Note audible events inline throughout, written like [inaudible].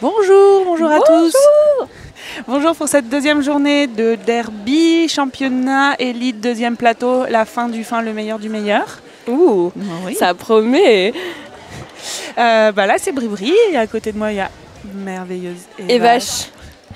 Bonjour, bonjour à tous. Bonjour pour cette deuxième journée de derby, championnat, élite, deuxième plateau, la fin du fin, le meilleur du meilleur. Ouh, Oui. ça promet. Euh, bah là c'est Bribri et à côté de moi il y a merveilleuse Eva. Et vache.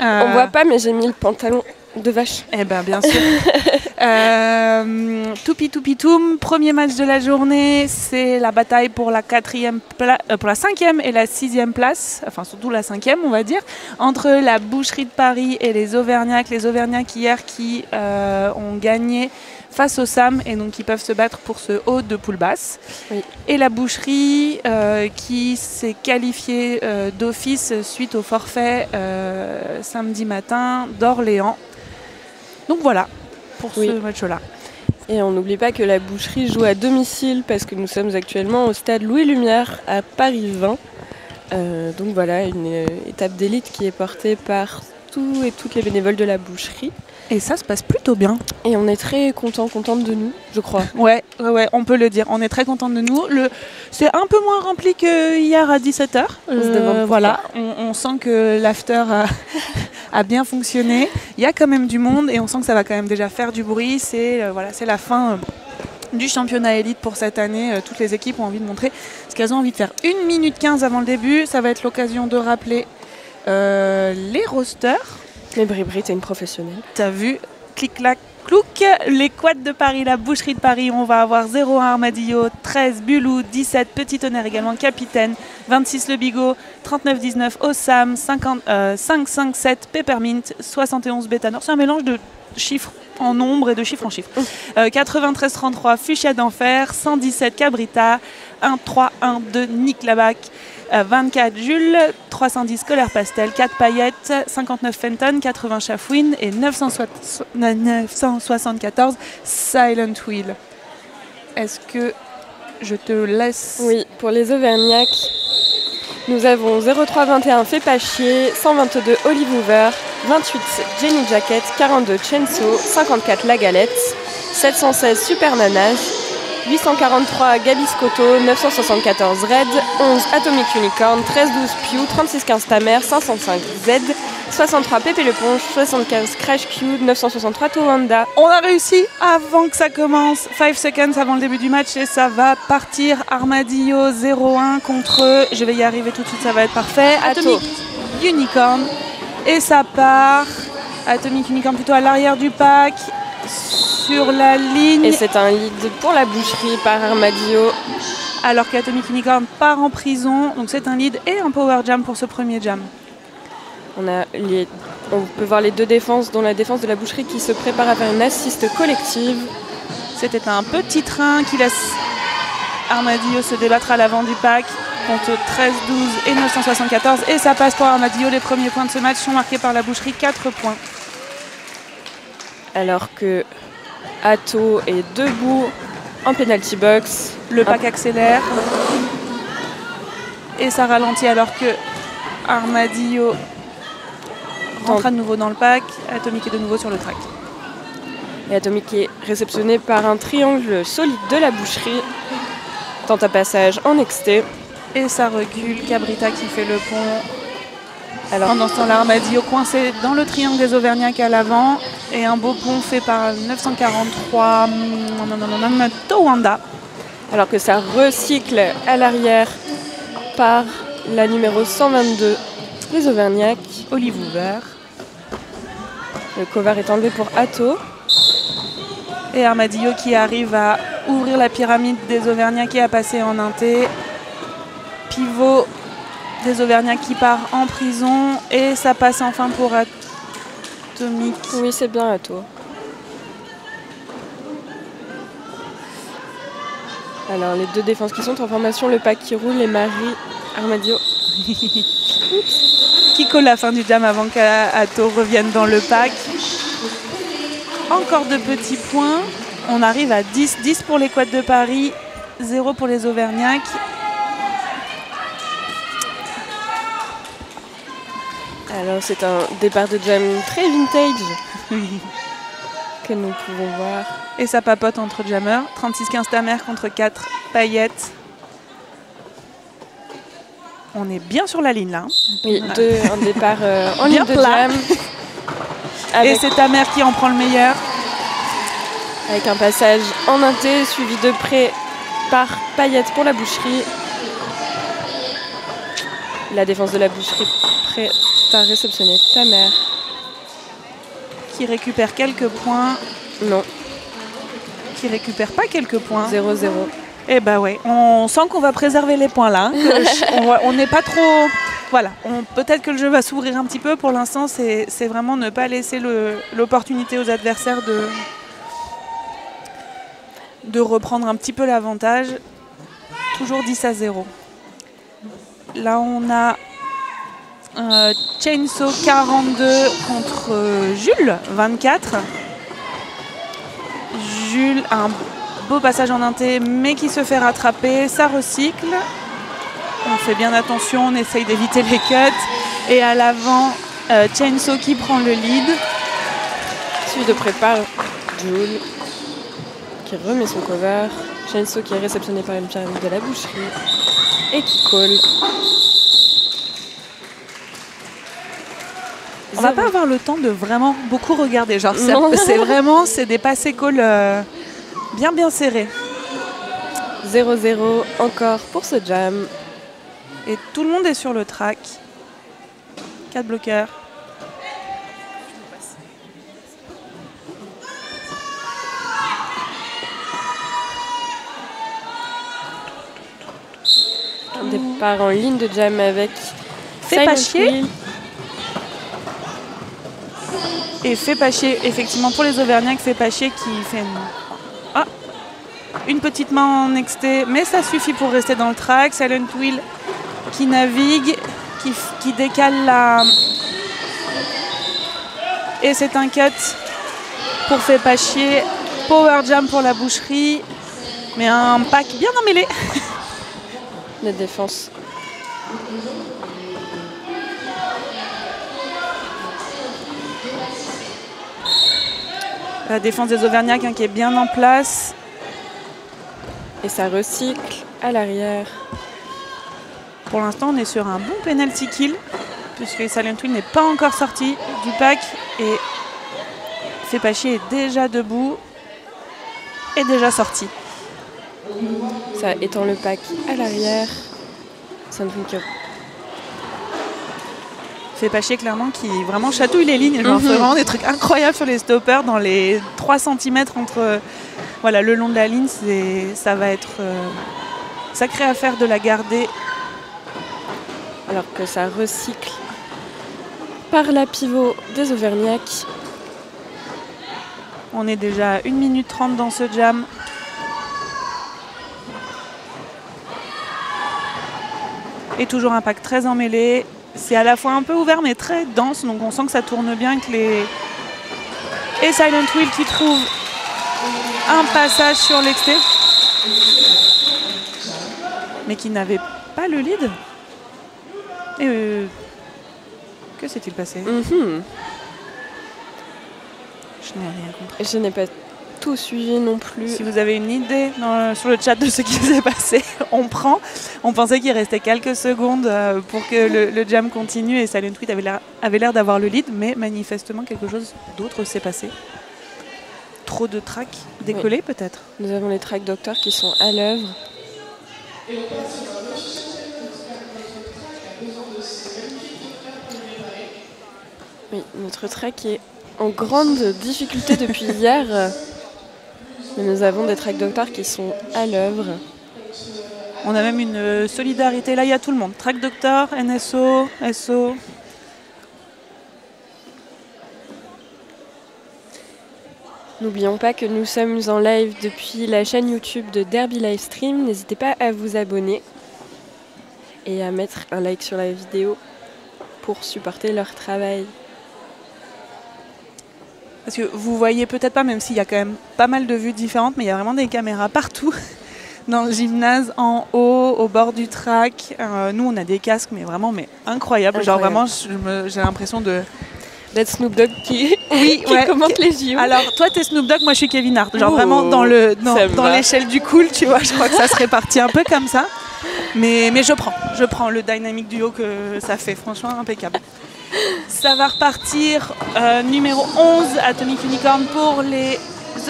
Euh, On voit pas, mais j'ai mis le pantalon de vache. Eh ben bien sûr. [laughs] euh, toupi toupi toum, premier match de la journée, c'est la bataille pour la quatrième euh, pour la cinquième et la sixième place, enfin surtout la cinquième on va dire, entre la boucherie de Paris et les Auvergnats. Les Auvergnats hier qui euh, ont gagné face au SAM et donc qui peuvent se battre pour ce haut de poule basse. Oui. Et la boucherie euh, qui s'est qualifiée euh, d'office suite au forfait euh, samedi matin d'Orléans. Donc voilà pour Oui. ce match-là. Et on n'oublie pas que la boucherie joue à domicile parce que nous sommes actuellement au stade Louis Lumière à Paris 20. Euh, donc voilà, une euh, étape d'élite qui est portée par tous et toutes les bénévoles de la boucherie. Et ça se passe plutôt bien. Et on est très contents, contentes de nous, je crois. [laughs] Ouais, ouais, ouais, on peut le dire. On est très content de nous. Le, c'est un peu moins rempli que hier à 17h. On se demande pourquoi. voilà, on, on sent que l'after a, [laughs] a bien fonctionné. Il y a quand même du monde et on sent que ça va quand même déjà faire du bruit. C'est euh, voilà, c'est la fin euh, du championnat élite pour cette année. Euh, toutes les équipes ont envie de montrer ce qu'elles ont envie de faire. 1 minute 15 avant le début, ça va être l'occasion de rappeler euh, les rosters. Mais Bribri, t'es une professionnelle. T'as vu? Clic-clac, clouc. Les quads de Paris, la boucherie de Paris, on va avoir 01 Armadillo, 13 Bulou, 17 Petit Tonnerre également, Capitaine, 26 Le Bigot, 39-19 Ossam, 50, euh, 5-5-7 Peppermint, 71 Bétanor. C'est un mélange de chiffres en nombre et de chiffres en chiffres. Euh, 93-33 Fuchsia d'Enfer, 117 Cabrita, 1-3-1-2 Nick Labac, 24 Jules, 310 Colère Pastel, 4 Paillettes, 59 Fenton, 80 Chafouine et 960 974 Silent Wheel. Est-ce que je te laisse? Oui, pour les Auvergnats, nous avons 0321 Fais pas chier, 122 Olive Hoover, 28 Jenny Jacket, 42 Chenso, 54 La Galette, 716 Super Nanas, 843 Gabi Scotto, 974 Red, 11 Atomic Unicorn, 1312 Pew, 3615 Tamer, 505 Z, 63 Pépé Le Ponche, 75 Crash Q, 963 Towanda. On a réussi avant que ça commence. 5 seconds avant le début du match et ça va partir. Armadillo 0-1 contre eux. Je vais y arriver tout de suite, ça va être parfait. Atomic Unicorn. Et ça part. Atomic Unicorn plutôt à l'arrière du pack. Sur la ligne. Et c'est un lead pour la boucherie par Armadillo. alors qu'Atomic Unicorn part en prison. Donc c'est un lead et un power jam pour ce premier jam. On, a les- on peut voir les deux défenses, dont la défense de la boucherie qui se prépare à faire une assiste collective. C'était un petit train qui laisse Armadillo se débattre à l'avant du pack contre 13, 12 et 974. Et ça passe pour Armadillo. Les premiers points de ce match sont marqués par la boucherie, 4 points. Alors que Atto est debout en penalty box. Le pack accélère. Et ça ralentit alors que Armadillo rentre à nouveau dans le pack. Atomic est de nouveau sur le track. Et Atomic est réceptionné par un triangle solide de la boucherie. Tente un passage en exté. Et ça recule. Cabrita qui fait le pont. Alors, Pendant ce temps-là, Armadillo coincé dans le triangle des Auvergnats à l'avant. Et un beau pont fait par 943 mm, Towanda. alors que ça recycle à l'arrière par la numéro 122 des Auvergnats. Olive Hoover. Le cover est enlevé pour Atto. Et Armadillo qui arrive à ouvrir la pyramide des Auvergnats qui a passé en inté. Pivot des Auvergnats qui part en prison. Et ça passe enfin pour Atomic. Oui, c'est bien Atto. Alors, les deux défenses qui sont en formation, le pack qui roule et Marie Armadillo. qui [laughs] colle la fin du jam avant qu'Ato revienne dans le pack. Encore de petits points. On arrive à 10. 10 pour les quads de Paris, 0 pour les Auvergnats. Alors, c'est un départ de jam très vintage [laughs] que nous pouvons voir. Et ça papote entre jammers. 36-15 Tamer contre 4 Paillettes. On est bien sur la ligne là. hein. Deux, un départ euh, en ligne de plat. jam. [laughs] Et c'est ta mère qui en prend le meilleur. avec un passage en inté suivi de près par Payette pour la boucherie. La défense de la boucherie prête à réceptionner ta mère. Qui récupère quelques points. Non, Qui récupère pas quelques points. 0-0. Eh ben ouais, on sent qu'on va préserver les points là. [laughs] on n'est pas trop. Voilà, on- peut-être que le jeu va s'ouvrir un petit peu. Pour l'instant, c'est vraiment ne pas laisser l'opportunité aux adversaires de, de reprendre un petit peu l'avantage. Toujours 10 à 0. Là, on a euh, Chainsaw 42 contre euh, Jules 24. Jules a un beau passage en inté, mais qui se fait rattraper. Ça recycle. On fait bien attention, on essaye d'éviter les cuts. Et à l'avant, euh, Chainsaw qui prend le lead. Suivi de près par Jules qui remet son cover. Chainsaw qui est réceptionné par une pyramide de la boucherie et qui colle. On va pas avoir le temps de vraiment beaucoup regarder. Genre, c'est- vraiment c'est des passés calls euh, bien bien serrés. 0-0 encore pour ce jam. Et tout le monde est sur le track. 4 bloqueurs. Un départ en ligne de jam avec Fais pas chier. Et fait pas chier, effectivement, pour les Auvergnats, pas chier qui fait une... Ah Une petite main en XT, mais ça suffit pour rester dans le track. Silent Wheel qui navigue, qui, qui décale la... Et c'est un cut pour fait pas chier. Power Jam pour la boucherie. Mais un pack bien emmêlé. La défense. La défense des Auvergnats hein, qui est bien en place. Et ça recycle à l'arrière. Pour l'instant, on est sur un bon penalty kill, puisque Silent Wheel n'est pas encore sorti du pack. Et chier est déjà debout et déjà sorti. Ça étend le pack à l'arrière. Que- Fait pas chier clairement qui vraiment chatouille les lignes. Genre, Mhm. fait vraiment des trucs incroyables sur les stoppers dans les 3 cm entre euh, voilà, le long de la ligne. Ça va être euh, sacrée affaire de la garder. alors que ça recycle par la pivot des Auvergnats. On est déjà à 1 minute 30 dans ce jam. Et toujours un pack très emmêlé. C'est à la fois un peu ouvert mais très dense, donc on sent que ça tourne bien. Que les... Et Silent Wheel qui trouve un passage sur l'exté. Mais qui n'avait pas le lead. Et euh, que s'est-il passé? Mhm. Je n'ai rien compris. Je n'ai pas tout suivi non plus. Si vous avez une idée dans- sur le chat de ce qui [laughs] s'est passé, [laughs] on prend. On pensait qu'il restait quelques secondes euh, pour que le, le jam continue et Silent Tweet avait l'air- d'avoir le lead, mais manifestement quelque chose d'autre s'est passé. Trop de tracks décollés peut-être? Nous avons les track doctors qui sont à l'œuvre. Oui, notre track est en grande difficulté depuis hier. [laughs] Mais nous avons des track doctors qui sont à l'œuvre. On a même une euh, solidarité, là il y a tout le monde. Track Doctor, NSO, SO. N'oublions pas que nous sommes en live depuis la chaîne YouTube de Derby Livestream. N'hésitez pas à vous abonner et à mettre un like sur la vidéo pour supporter leur travail. Parce que vous voyez peut-être pas, même s'il y a quand même pas mal de vues différentes, mais il y a vraiment des caméras partout. [laughs] Dans le gymnase, en haut, au bord du track. Euh, nous, on a des casques, mais vraiment mais incroyables. Genre Incroyable. vraiment, je me- j'ai l'impression de... D'être Snoop Dogg qui, Oui, [laughs] qui commente les JO. Alors, toi, t'es Snoop Dogg, moi, je suis Kevin Hart. Genre Oh, vraiment dans le dans, l'échelle du cool, tu vois. Je crois que ça se répartit un peu comme ça. Mais, mais je prends. Je prends le dynamique duo que ça fait, franchement impeccable. Ça va repartir euh, numéro 11, Atomic Unicorn pour les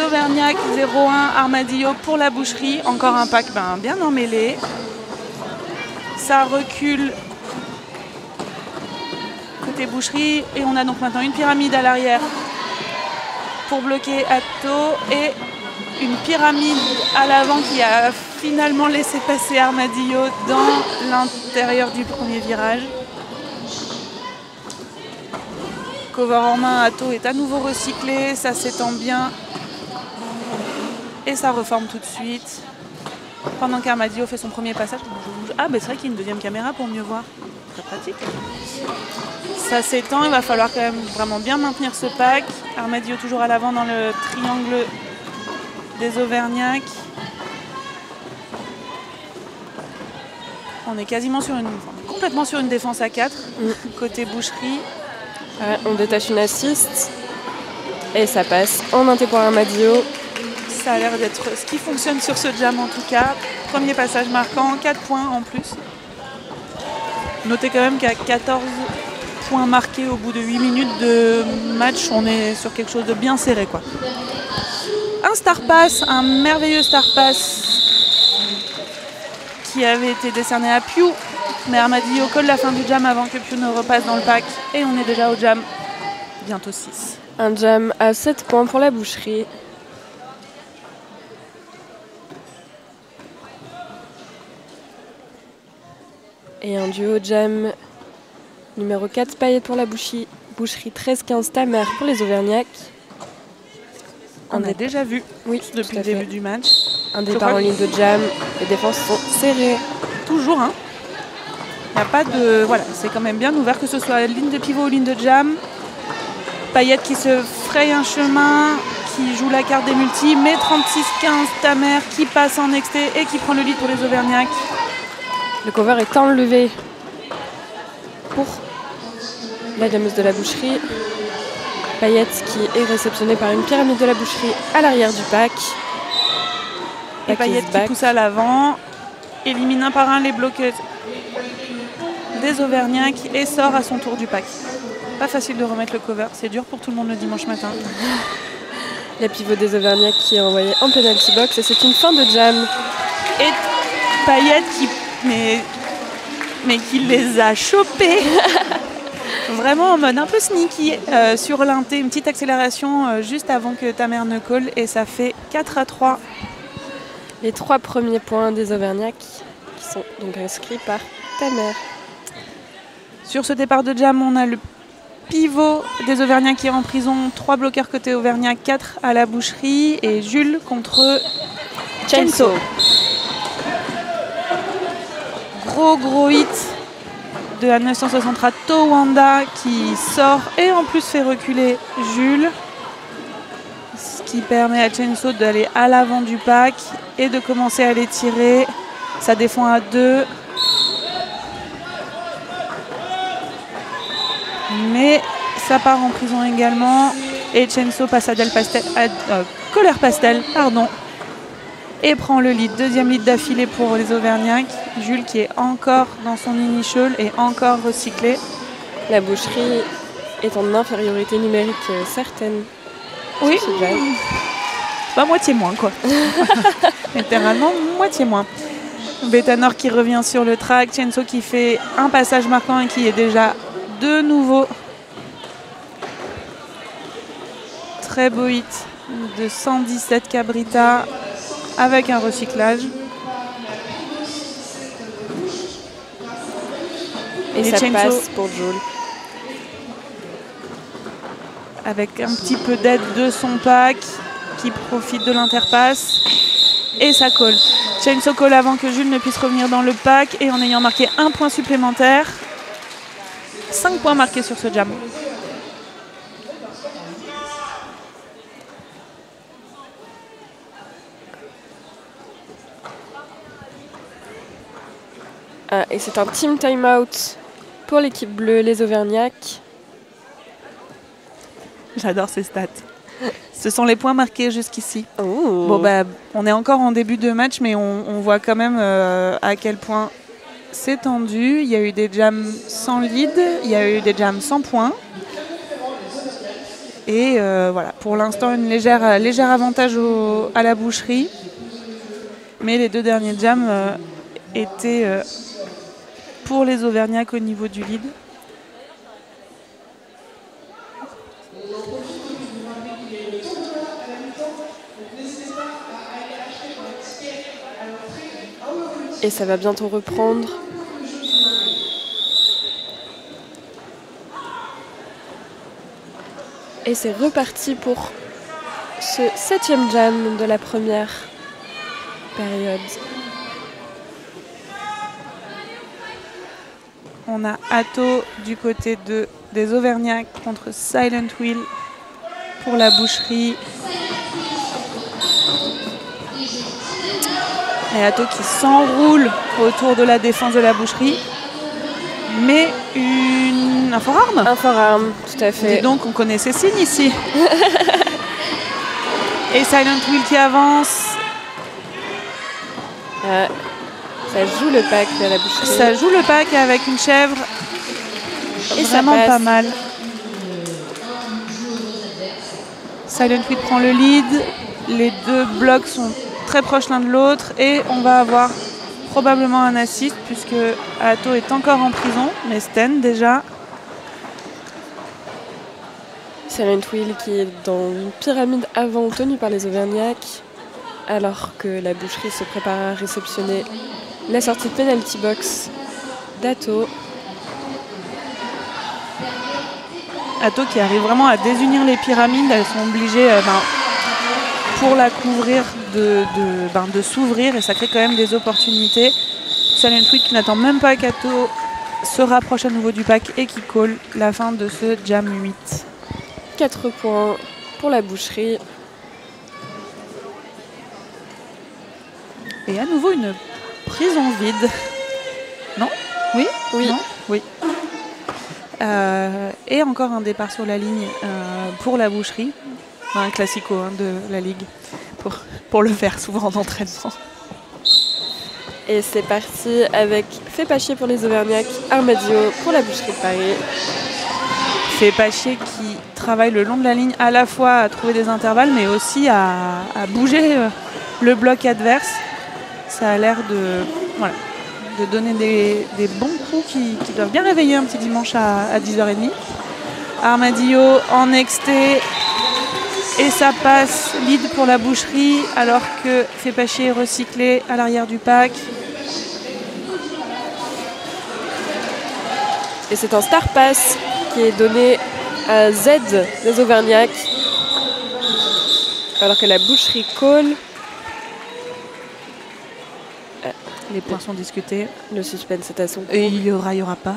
Auvergnats 01, Armadillo pour la boucherie. Encore un pack ben, bien emmêlé. Ça recule côté boucherie et on a donc maintenant une pyramide à l'arrière pour bloquer Atto et une pyramide à l'avant qui a finalement laissé passer Armadillo dans l'intérieur du premier virage. Cover en main, Atto est à nouveau recyclé, ça s'étend bien et ça reforme tout de suite. Pendant qu'Armadillo fait son premier passage, ah bah c'est vrai qu'il y a une deuxième caméra pour mieux voir, très pratique. Ça s'étend, il va falloir quand même vraiment bien maintenir ce pack. Armadillo toujours à l'avant dans le triangle des Auvergnats. On est quasiment sur une, complètement sur une défense à 4, côté boucherie. On détache une assist et ça passe en inté pour Armadillo. Ça a l'air d'être ce qui fonctionne sur ce jam en tout cas. Premier passage marquant, 4 points en plus. Notez quand même qu'à 14 points marqués au bout de 8 minutes de match, on est sur quelque chose de bien serré. Un Star Pass, un merveilleux Star Pass qui avait été décerné à Pew. Mais Armadillo colle la fin du jam avant que Pew ne repasse dans le pack. Et on est déjà au jam, bientôt 6. Un jam à 7 points pour la boucherie. Et un duo jam numéro 4 paillettes pour la boucherie, boucherie 13-15 Tamer pour les Auvergnats. On a déjà vu oui, depuis le début du match. Un départ en ligne de jam, les défenses sont serrées. Toujours, hein Il n'y a pas de. Voilà, c'est quand même bien ouvert, que ce soit ligne de pivot ou ligne de jam. Payette qui se fraye un chemin, qui joue la carte des multis, mais 36-15 Tamer qui passe en XT et qui prend le lead pour les Auvergnats. Le cover est enlevé pour la gameuse de la boucherie. Payette qui est réceptionnée par une pyramide de la boucherie à l'arrière du pack. Et Payette qui pousse à l'avant, élimine un par un les bloqueurs des Auvergnats et sort à son tour du pack. Pas facile de remettre le cover, c'est dur pour tout le monde le dimanche matin. La pivot des Auvergnats qui est envoyée en penalty box et c'est une fin de jam. Et Payette qui mais, mais qui les a chopés. [laughs] Vraiment en mode un peu sneaky euh, sur l'inté, une petite accélération euh, juste avant que ta mère ne colle et ça fait 4 à 3. Les trois premiers points des Auvergnats qui sont donc inscrits par ta mère. Sur ce départ de jam, on a le pivot des Auvergnats qui est en prison, 3 bloqueurs côté Auvergnat, 4 à la boucherie et Jules contre Chenso gros gros hit de la 963 Towanda qui sort et en plus fait reculer Jules. Ce qui permet à Chenso d'aller à l'avant du pack et de commencer à les tirer. Ça défend à deux. Mais ça part en prison également. Et Chenso passe à Del Pastel, à, euh, Colère Pastel, pardon, et prend le lead. Deuxième lead d'affilée pour les Auvergnats. Jules qui est encore dans son initial et encore recyclé. La boucherie est en infériorité numérique euh, certaine. Oui. Pas moitié moins quoi. [laughs] Littéralement moitié moins. Betanor qui revient sur le track, Chenso qui fait un passage marquant et qui est déjà de nouveau. Très beau hit de 117 Cabrita avec un recyclage. Et, ça passe pour Jules. Avec un petit peu d'aide de son pack qui profite de l'interpasse. Et ça colle. Chainsaw colle avant que Jules ne puisse revenir dans le pack et en ayant marqué un point supplémentaire. 5 points marqués sur ce jam. Ah, et c'est un team timeout pour l'équipe bleue, les Auvergnats. J'adore ces stats. Ce sont les points marqués jusqu'ici. Bon bah, on est encore en début de match, mais on, voit quand même euh, à quel point s'est tendu. Il y a eu des jams sans lead, il y a eu des jams sans points. Et euh, voilà, pour l'instant, une légère, légère avantage à la boucherie. Mais les deux derniers jams euh, étaient euh, pour les Auvergnats au niveau du lead. Et ça va bientôt reprendre. Et c'est reparti pour ce septième jam de la première période. On a Atto du côté de, des Auvergnats contre Silent Wheel pour la boucherie. Et Atto qui s'enroule autour de la défense de la boucherie. Mais une... un forearm Un forearm, tout à fait. Et donc on connaît ces signes ici. [laughs] Et Silent Wheel qui avance. Euh, ça joue le pack de la boucherie. Ça joue le pack avec une chèvre. Et Vraiment ça passe. pas mal. Silent Wheel prend le lead. Les deux blocs sont très proches l'un de l'autre. Et on va avoir probablement un assist puisque Atto est encore en prison. Mais Sten déjà. Silent Wheel qui est dans une pyramide avant tenue par les Auvergnats alors que la boucherie se prépare à réceptionner la sortie de penalty box d'Atto. Atto qui arrive vraiment à désunir les pyramides. Elles sont obligées, euh, ben, pour la couvrir, de, de, ben, de s'ouvrir et ça crée quand même des opportunités. Silent Wheel qui n'attend même pas qu'Atto se rapproche à nouveau du pack et qui colle la fin de ce jam 8. 4 points pour la boucherie. Et à nouveau une prison vide. Non? Oui? Oui. Non? Oui. Euh, et encore un départ sur la ligne euh, pour la boucherie. Un classico hein, de la ligue pour, pour le faire souvent en entraînement. Et c'est parti avec Fais pas chier pour les Auvergnats, Armadio pour la boucherie de Paris. Pachier qui travaille le long de la ligne à la fois à trouver des intervalles mais aussi à, à bouger euh, le bloc adverse. Ça a l'air de, voilà, de donner des, des bons coups qui, qui doivent bien réveiller un petit dimanche à, à 10h30. Armadillo en exté et ça passe lead pour la boucherie alors que Fépachier est recyclé à l'arrière du pack. Et c'est un star pass qui est donné à Z des Auvergnats alors que la boucherie call. Les points sont discutés. Le suspense est à son Et il y aura, il y aura pas.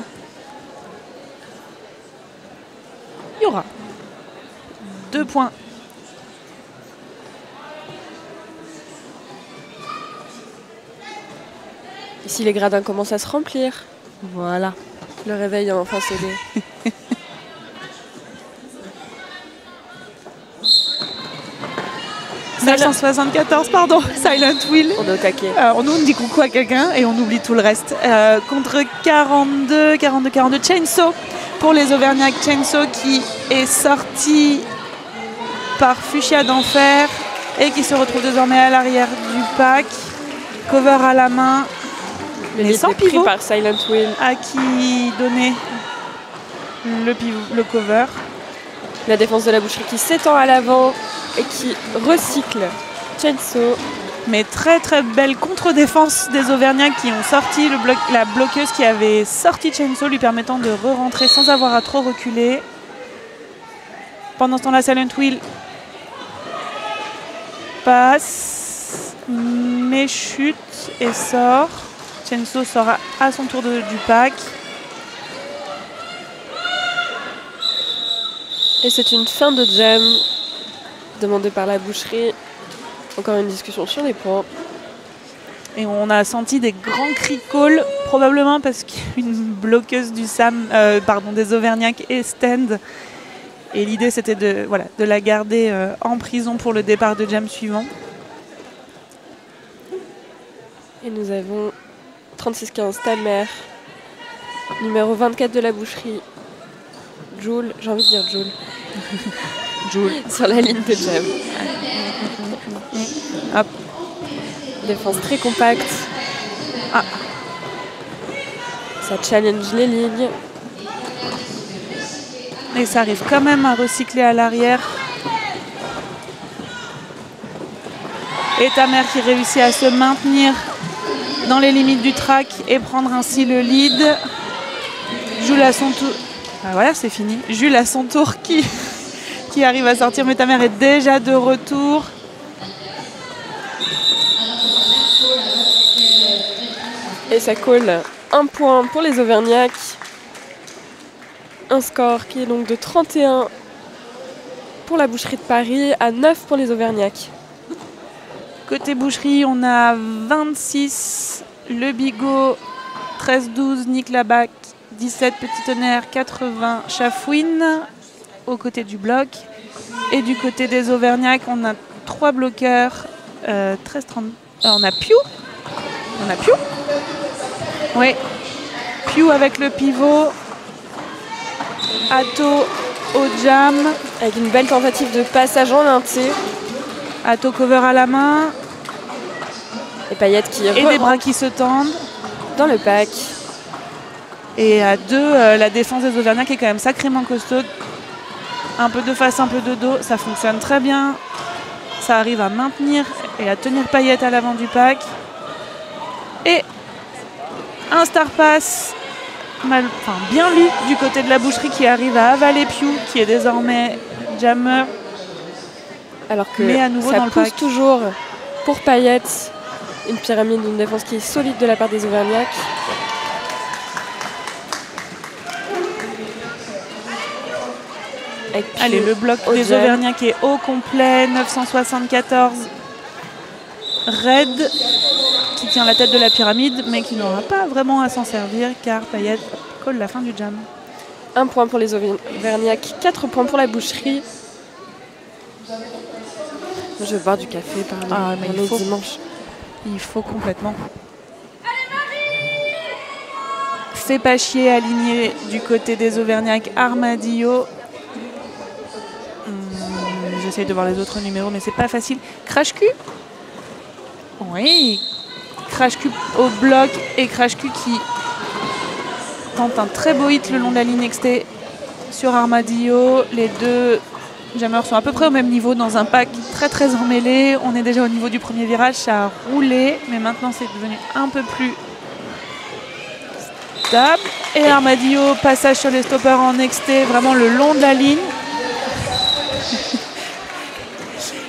Il y aura. Deux points. Ici, les gradins commencent à se remplir. Voilà. Le réveil a enfin cédé. [laughs] Silent... 974, pardon. Silent Wheel. On est au taquet. Alors, nous, on dit coucou à quelqu'un et on oublie tout le reste. Euh, contre 42, 42, 42. Chainsaw pour les Auvergnats. Chainsaw qui est sorti par Fuchsia d'Enfer et qui se retrouve désormais à l'arrière du pack. Cover à la main. Mais sans pris pivot. par Silent Wheel. À qui donner le, pivot, le cover La défense de la boucherie qui s'étend à l'avant qui recycle Chainsaw. Mais très très belle contre-défense des Auvergnats qui ont sorti le bloc, la bloqueuse qui avait sorti Chainsaw lui permettant de re-rentrer sans avoir à trop reculer. Pendant ce temps-là, Silent Wheel passe, mais chute et sort. Chainsaw sort à, à son tour de- du pack. Et c'est une fin de jam demandée par la boucherie. Encore une discussion sur les points. Et on a senti des grands cris call, probablement parce qu'une bloqueuse du SAM, euh, pardon, des Auvergnats est stand. Et l'idée c'était de, voilà, de la garder euh, en prison pour le départ de jam suivant. Et nous avons 36-15 ta mère. Numéro 24 de la boucherie. Joule, j'ai envie de dire Joule. [laughs] Joule. [laughs] Sur la ligne de jam. Hop. Défense très compacte. Ah. Ça challenge les lignes. Et ça arrive quand même à recycler à l'arrière. Et ta mère qui réussit à se maintenir dans les limites du track et prendre ainsi le lead. Jules à son tour. Ah voilà, c'est fini. Jules à son tour qui, qui arrive à sortir, mais ta mère est déjà de retour. Et ça colle un point pour les Auvergnats. Un score qui est donc de 31 pour la boucherie de Paris à 9 pour les Auvergnats. Côté boucherie, on a 26 Le Bigot, 13-12 Nick Labac, 17 Petit Tonnerre, 80 Chafouine au côté du bloc. Et du côté des Auvergnats, on a 3 bloqueurs, 13-30. Euh, on a Pew. On a Pew. Oui. Pew avec le pivot. Atto au jam. Avec une belle tentative de passage en linté. Atto cover à la main. Et Payette qui Et des bras qui se tendent. Dans le pack. Et à deux, euh, la défense des Auvergnats qui est quand même sacrément costaud. Un peu de face, un peu de dos. Ça fonctionne très bien. Ça arrive à maintenir et à tenir Payette à l'avant du pack. Et un star pass mal, enfin, bien lu du côté de la boucherie qui arrive à avaler Pew, qui est désormais jammer. Alors que Mais à nouveau ça pousse toujours pour Payette. Une pyramide d'une défense qui est solide de la part des Auvergnats. Allez, le bloc des Auvergnats qui est au complet, 974. Red qui tient la tête de la pyramide, mais qui n'aura pas vraiment à s'en servir car Payet colle la fin du jam. Un point pour les Auvergnats, quatre points pour la boucherie. Je vais boire du café, pardon. Ah, mais il faut, dimanche. Il faut complètement. Fais pas chier aligné du côté des Auvergnats Armadillo. J'essaye de voir les autres numéros, mais c'est pas facile. Crash Q Oui, Crash Q au bloc et Crash Q qui tente un très beau hit le long de la ligne XT sur Armadillo. Les deux jammers sont à peu près au même niveau dans un pack très très emmêlé. On est déjà au niveau du premier virage, ça a roulé, mais maintenant c'est devenu un peu plus stable. Et Armadillo, passage sur les stoppers en XT, vraiment le long de la ligne. [laughs]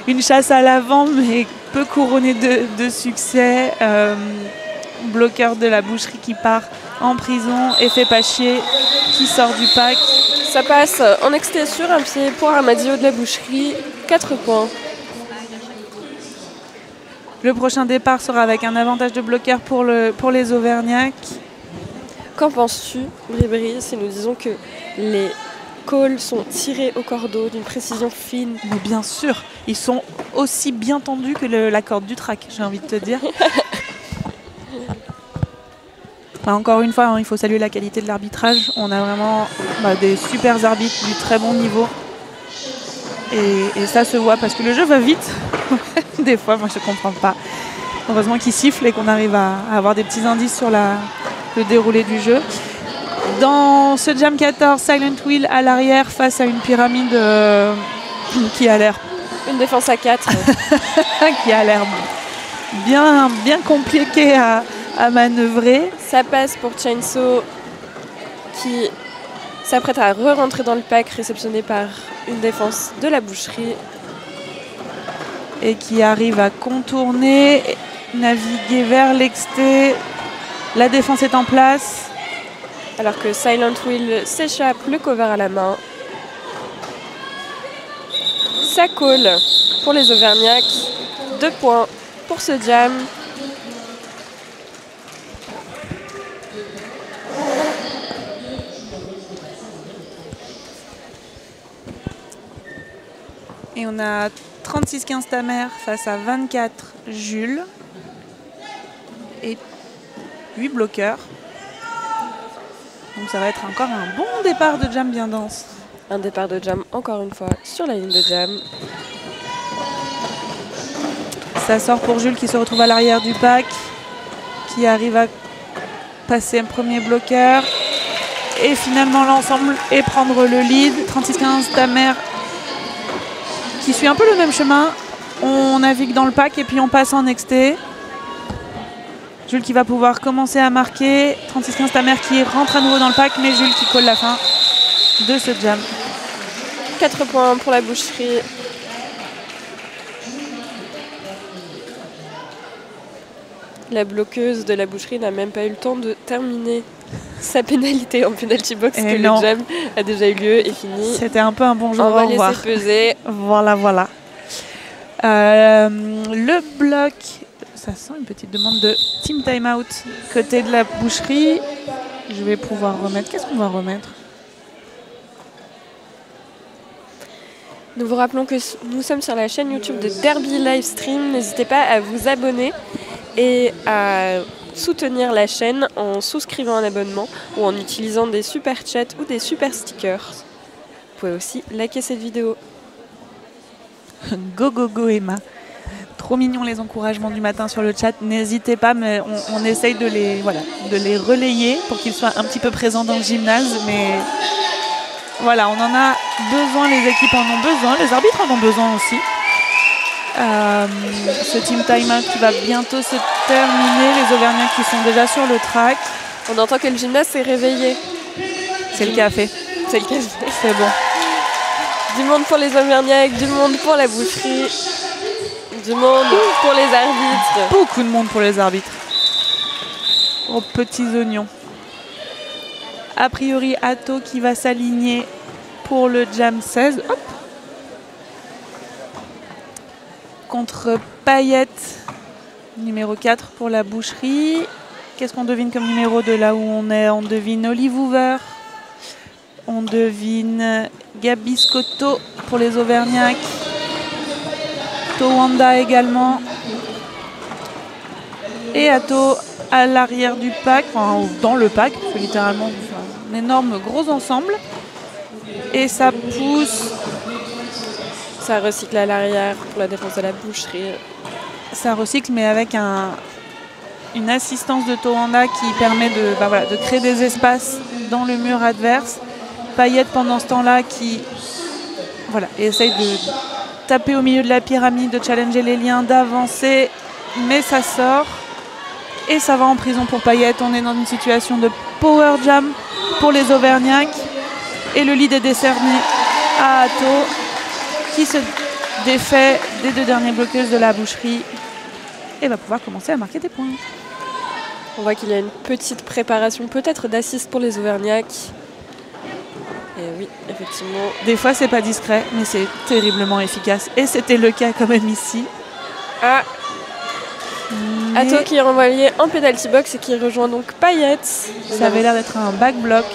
Une chasse à l'avant, mais peu couronné de, succès. Euh, bloqueur de la boucherie qui part en prison et fait pas chier qui sort du pack. Ça passe en exté sur un pied pour Armadillo de la boucherie. 4 points. Le prochain départ sera avec un avantage de bloqueur pour, le, pour les Auvergnats. Qu'en penses-tu, Bribri, si nous disons que les calls sont tirés au cordeau d'une précision fine Mais bien sûr, ils sont aussi bien tendus que la corde du track, j'ai envie de te dire. [laughs] Bah, encore une fois, hein, il faut saluer la qualité de l'arbitrage. On a vraiment bah, des super arbitres du très bon niveau. Et, ça se voit parce que le jeu va vite. [laughs] des fois, moi je ne comprends pas. Heureusement qu'il siffle et qu'on arrive à, avoir des petits indices sur le déroulé du jeu. Dans ce Jam 14, Silent Wheel à l'arrière face à une pyramide euh, qui a l'air. Une défense à 4. [laughs] qui a l'air bien, bien compliqué à, à manœuvrer. Ça passe pour Chainsaw qui s'apprête à re-rentrer dans le pack réceptionné par une défense de la boucherie. Et qui arrive à contourner, naviguer vers l'exté. La défense est en place. Alors que Silent Wheel s'échappe, le cover à la main. Ça colle pour les Auvergnats. Deux points pour ce jam. Et on a 36-15 Tamer face à 24 Jules. Et 8 bloqueurs. Donc ça va être encore un bon départ de jam bien dense. Un départ de jam encore une fois sur la ligne de jam. Ça sort pour Jules qui se retrouve à l'arrière du pack, qui arrive à passer un premier bloqueur. Et finalement l'ensemble et prendre le lead. 36-15, Tamer qui suit un peu le même chemin. On navigue dans le pack et puis on passe en XT. Jules qui va pouvoir commencer à marquer. 36-15 Tamer qui rentre à nouveau dans le pack, mais Jules qui colle la fin de ce jam. 4 points pour la boucherie. La bloqueuse de la boucherie n'a même pas eu le temps de terminer sa pénalité en penalty box Et que non. le jam a déjà eu lieu et fini. C'était un peu un bon jour On va peser. [laughs] Voilà, voilà. Euh, le bloc, ça sent une petite demande de team timeout côté de la boucherie. Je vais pouvoir remettre. Qu'est-ce qu'on va remettre? Nous vous rappelons que nous sommes sur la chaîne YouTube de Derby Livestream. N'hésitez pas à vous abonner et à soutenir la chaîne en souscrivant un abonnement ou en utilisant des super chats ou des super stickers. Vous pouvez aussi liker cette vidéo. Go, go, go, Emma. Trop mignon les encouragements du matin sur le chat. N'hésitez pas, mais on, on essaye de les, voilà, de les relayer pour qu'ils soient un petit peu présents dans le gymnase. Mais voilà, on en a besoin, les équipes en ont besoin, les arbitres en ont besoin aussi. Euh, ce team timeout qui va bientôt se terminer, les Auvergnats qui sont déjà sur le track. On entend que le gymnase s'est réveillé. C'est le café, C'est le cas. c'est bon. Du monde pour les Auvergnats, du monde pour la boucherie, du monde pour les arbitres. Beaucoup de monde pour les arbitres. Aux petits oignons. A priori, Atto qui va s'aligner pour le Jam 16. Hop. Contre Payette, numéro 4 pour la boucherie. Qu'est-ce qu'on devine comme numéro de là où on est? On devine Olive Hoover. On devine Gabi Scotto pour les Auvergnats. Towanda également. Et Atto à l'arrière du pack, enfin dans le pack, parce que littéralement un énorme gros ensemble. Et ça pousse, Ça recycle à l'arrière pour la défense de la boucherie. ça recycle, mais avec un, une assistance de Toanda qui permet de, bah de créer des espaces dans le mur adverse. Payette pendant ce temps-là qui voilà, essaye de taper au milieu de la pyramide, de challenger les liens, d'avancer, mais ça sort. Et ça va en prison pour Payette. On est dans une situation de power jam pour les Auvergnats. Et le lead est décerné à Atto qui se défait des deux derniers bloqueuses de la boucherie et va pouvoir commencer à marquer des points. On voit qu'il y a une petite préparation peut-être d'assist pour les Auvergnats. Et oui, effectivement, Des fois, c'est pas discret, mais c'est terriblement efficace. Et c'était le cas quand même ici. Ah, Mais Atto qui est renvoyé en penalty box et qui rejoint donc Payette. ça avait l'air d'être un back block.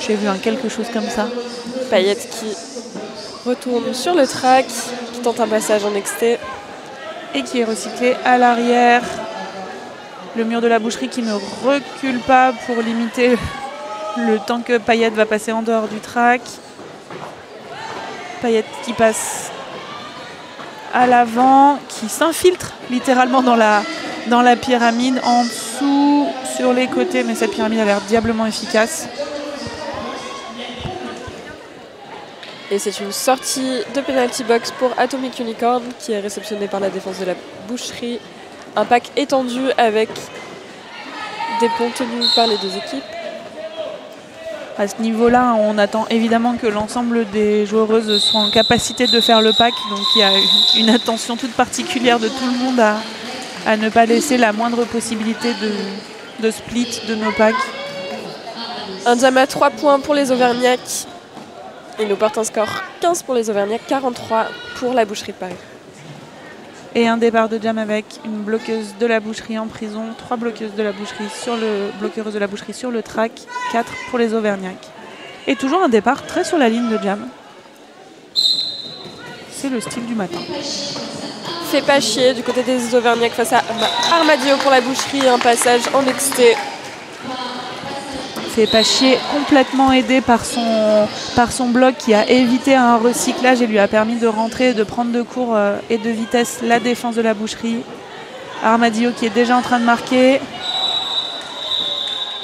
J'ai vu un quelque chose comme ça. Payette qui retourne sur le track, qui tente un passage en XT. Et qui est recyclé à l'arrière. Le mur de la boucherie qui ne recule pas pour limiter le temps que Payette va passer en dehors du track. Payette qui passe à l'avant, qui s'infiltre littéralement dans la, dans la pyramide, en dessous, sur les côtés, mais cette pyramide a l'air diablement efficace. Et c'est une sortie de penalty box pour Atomic Unicorn qui est réceptionnée par la défense de la boucherie. Un pack étendu avec des ponts tenus par les deux équipes. À ce niveau-là, on attend évidemment que l'ensemble des joueuses soient en capacité de faire le pack. Donc il y a une attention toute particulière de tout le monde à, ne pas laisser la moindre possibilité de, split de nos packs. Un jam à 3 points pour les Auvergnats. Et nous porte un score 15 pour les Auvergnats, 43 pour la boucherie de Paris. Et un départ de jam avec une bloqueuse de la boucherie en prison, trois bloqueuses de la boucherie sur le bloqueuses de la boucherie sur le track, quatre pour les Auvergnats. Et toujours un départ très sur la ligne de jam. C'est le style du matin. Fait pas chier du côté des Auvergnats face à Armadillo pour la boucherie. Un passage en XT fait pas chier, complètement aidé par son, par son bloc qui a évité un recyclage et lui a permis de rentrer, de prendre de cours euh, et de vitesse la défense de la boucherie. Armadillo qui est déjà en train de marquer,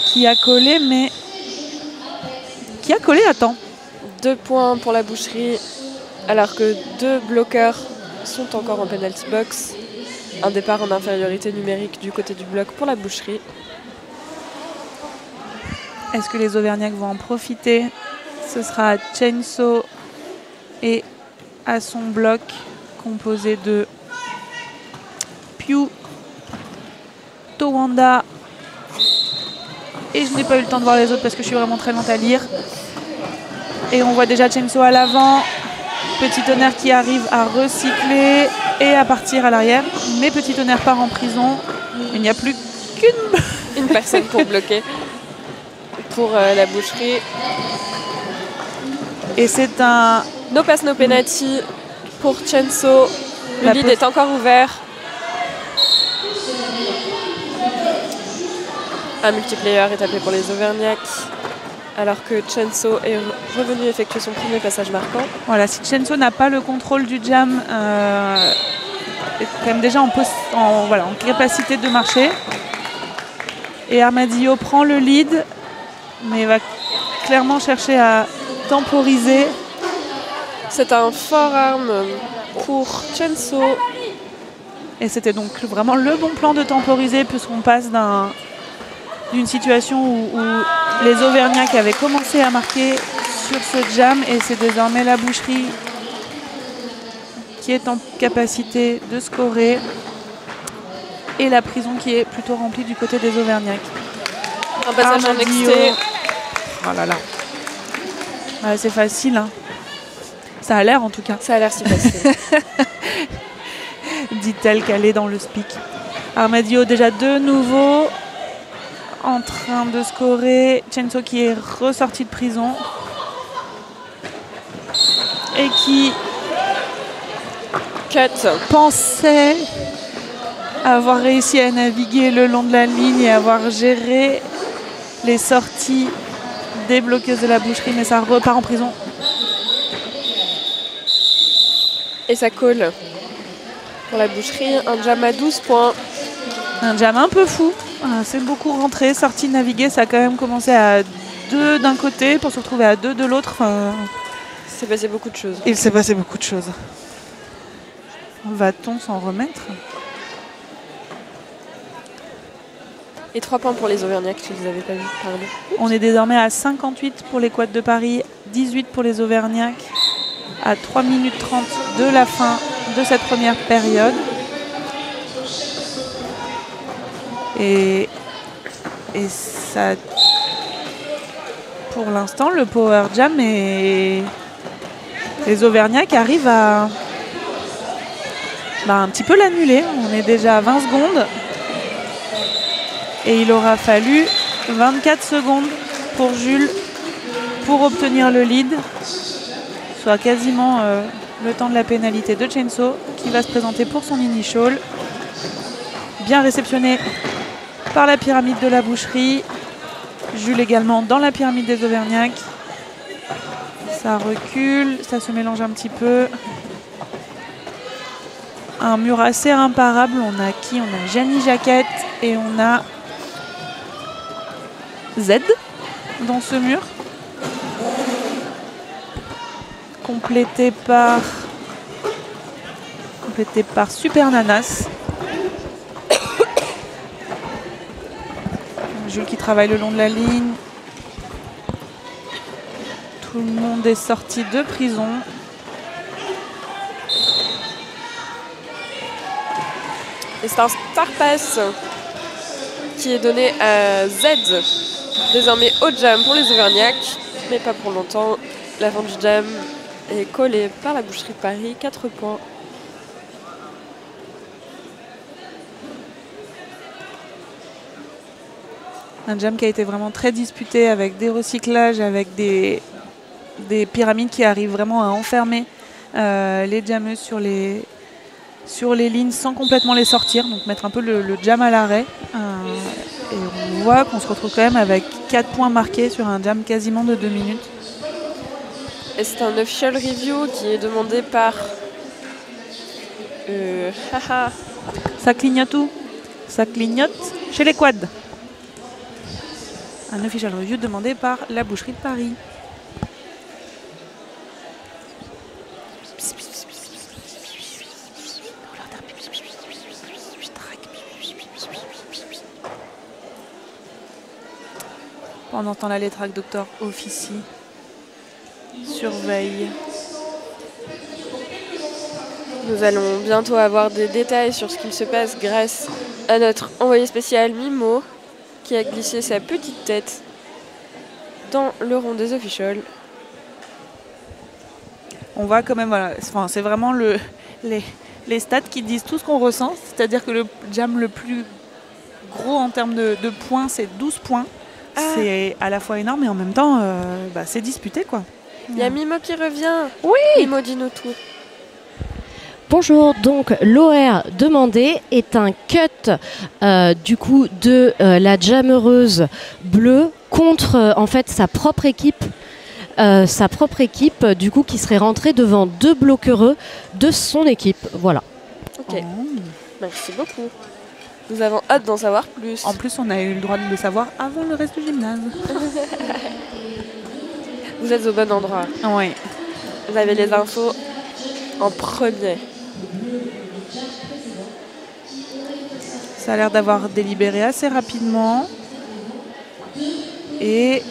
qui a collé, mais qui a collé à temps. Deux points pour la boucherie, alors que deux bloqueurs sont encore en penalty box. Un départ en infériorité numérique du côté du bloc pour la boucherie. Est-ce que les Auvergnats vont en profiter? Ce sera Chainsaw et à son bloc composé de Pew, Towanda et je n'ai pas eu le temps de voir les autres parce que je suis vraiment très lente à lire. Et on voit déjà Chainsaw à l'avant, Petit Tonnerre qui arrive à recycler et à partir à l'arrière. Mais Petit Tonnerre part en prison. Il n'y a plus qu'une une personne pour bloquer [laughs] pour euh, la boucherie. Et c'est un no pass no penalty pour Chenso. Le lead est encore ouvert. Un multiplayer est tapé pour les Auvergnats alors que Chenso est revenu effectuer son premier passage marquant. Voilà, si Chenso n'a pas le contrôle du jam, euh, est quand même déjà en, en, voilà, en capacité de marcher. Et Armadillo prend le lead, mais va clairement chercher à temporiser. C'est un fort arme pour Chenso. Et c'était donc vraiment le bon plan de temporiser puisqu'on passe d'une situation où, les Auvergnats avaient commencé à marquer sur ce jam et c'est désormais la boucherie qui est en capacité de scorer et la prison qui est plutôt remplie du côté des Auvergnats. Un passage en. Oh là là. c'est facile. Hein. Ça a l'air en tout cas. Ça a l'air si facile. [laughs] Dit-elle qu'elle est dans le speak. Armadio déjà de nouveau en train de scorer. Chenso qui est ressorti de prison. Et qui Cut. pensait avoir réussi à naviguer le long de la ligne et avoir géré les sorties des bloqueuses de la boucherie, mais ça repart en prison. Et ça colle pour la boucherie. Un jam à 12 points. Un jam un peu fou. C'est beaucoup rentré, sorti, naviguer. Ça a quand même commencé à deux d'un côté pour se retrouver à deux de l'autre. Enfin, il s'est passé beaucoup de choses. Il s'est passé beaucoup de choses. Va-t-on s'en remettre? Et 3 points pour les Auvergnats, si vous n'avez pas vu. Pardon. On est désormais à 58 pour les quads de Paris, 18 pour les Auvergnats, à 3 minutes 30 de la fin de cette première période. Et, et ça. Pour l'instant, le Power Jam et les Auvergnats arrivent à bah, un petit peu l'annuler. On est déjà à 20 secondes. Et il aura fallu 24 secondes pour Jules pour obtenir le lead, soit quasiment euh, le temps de la pénalité de Chainsaw qui va se présenter pour son initial. Bien réceptionné par la pyramide de la boucherie. Jules également dans la pyramide des Auvergnats. Ça recule, ça se mélange un petit peu. Un mur assez imparable. On a qui? On a Janie Jaquette et on a Z dans ce mur. Complété par complété par Super Nanas. Jules qui travaille le long de la ligne. Tout le monde est sorti de prison. Et c'est un star pass qui est donné à Z Désormais au jam pour les Auvergnats, mais pas pour longtemps. L'avant du jam est collé par la boucherie Paris, 4 points. Un jam qui a été vraiment très disputé avec des recyclages, avec des, des pyramides qui arrivent vraiment à enfermer euh, les jammeuses sur les, sur les lignes sans complètement les sortir, donc mettre un peu le, jam à l'arrêt. Euh, Et on voit qu'on se retrouve quand même avec 4 points marqués sur un jam quasiment de 2 minutes. Et c'est un official review qui est demandé par. Euh, [laughs] haha. Ça clignote où? Ça clignote chez les quads. Un official review demandé par la boucherie de Paris. Pendant ce temps-là, les track docteurs officient, surveillent. Nous allons bientôt avoir des détails sur ce qu'il se passe grâce à notre envoyé spécial Mimo qui a glissé sa petite tête dans le rond des officials. On voit quand même, voilà, enfin, c'est vraiment le, les, les stats qui disent tout ce qu'on ressent, c'est-à-dire que le jam le plus gros en termes de, de points, c'est 12 points. Ah. C'est à la fois énorme et en même temps, euh, bah, c'est disputé quoi. Il y a Mimo qui revient. Oui Mimo, dis-nous tout. Bonjour, donc l'OR demandé est un cut euh, du coup de euh, la jammereuse bleue contre euh, en fait sa propre équipe. euh, sa propre équipe du coup qui serait rentrée devant deux bloquereux de son équipe. Voilà. Ok, Oh. merci beaucoup. Nous avons hâte d'en savoir plus. En plus, on a eu le droit de le savoir avant le reste du gymnase. [laughs] Vous êtes au bon endroit. Oui. Vous avez les infos en premier. Ça a l'air d'avoir délibéré assez rapidement. Et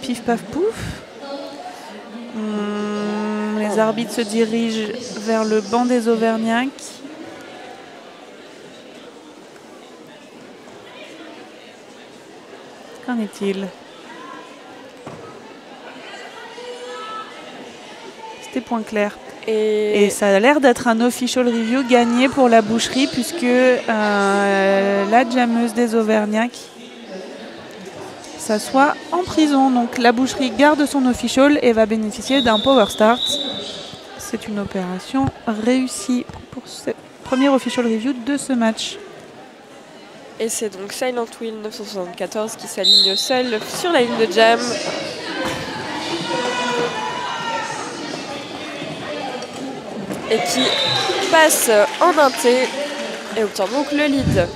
pif paf pouf. Hum, les arbitres se dirigent vers le banc des Auvergnats. Qu'en est-il? C'était point clair. Et, Et ça a l'air d'être un official review gagné pour la boucherie puisque euh, la jammeuse des Auvergnats s'assoit en prison. Donc la boucherie garde son official et va bénéficier d'un power start. C'est une opération réussie pour ce premier official review de ce match. Et c'est donc Silent Wheel 974 qui s'aligne seul sur la ligne de jam. Et qui passe en inté et obtient donc le lead.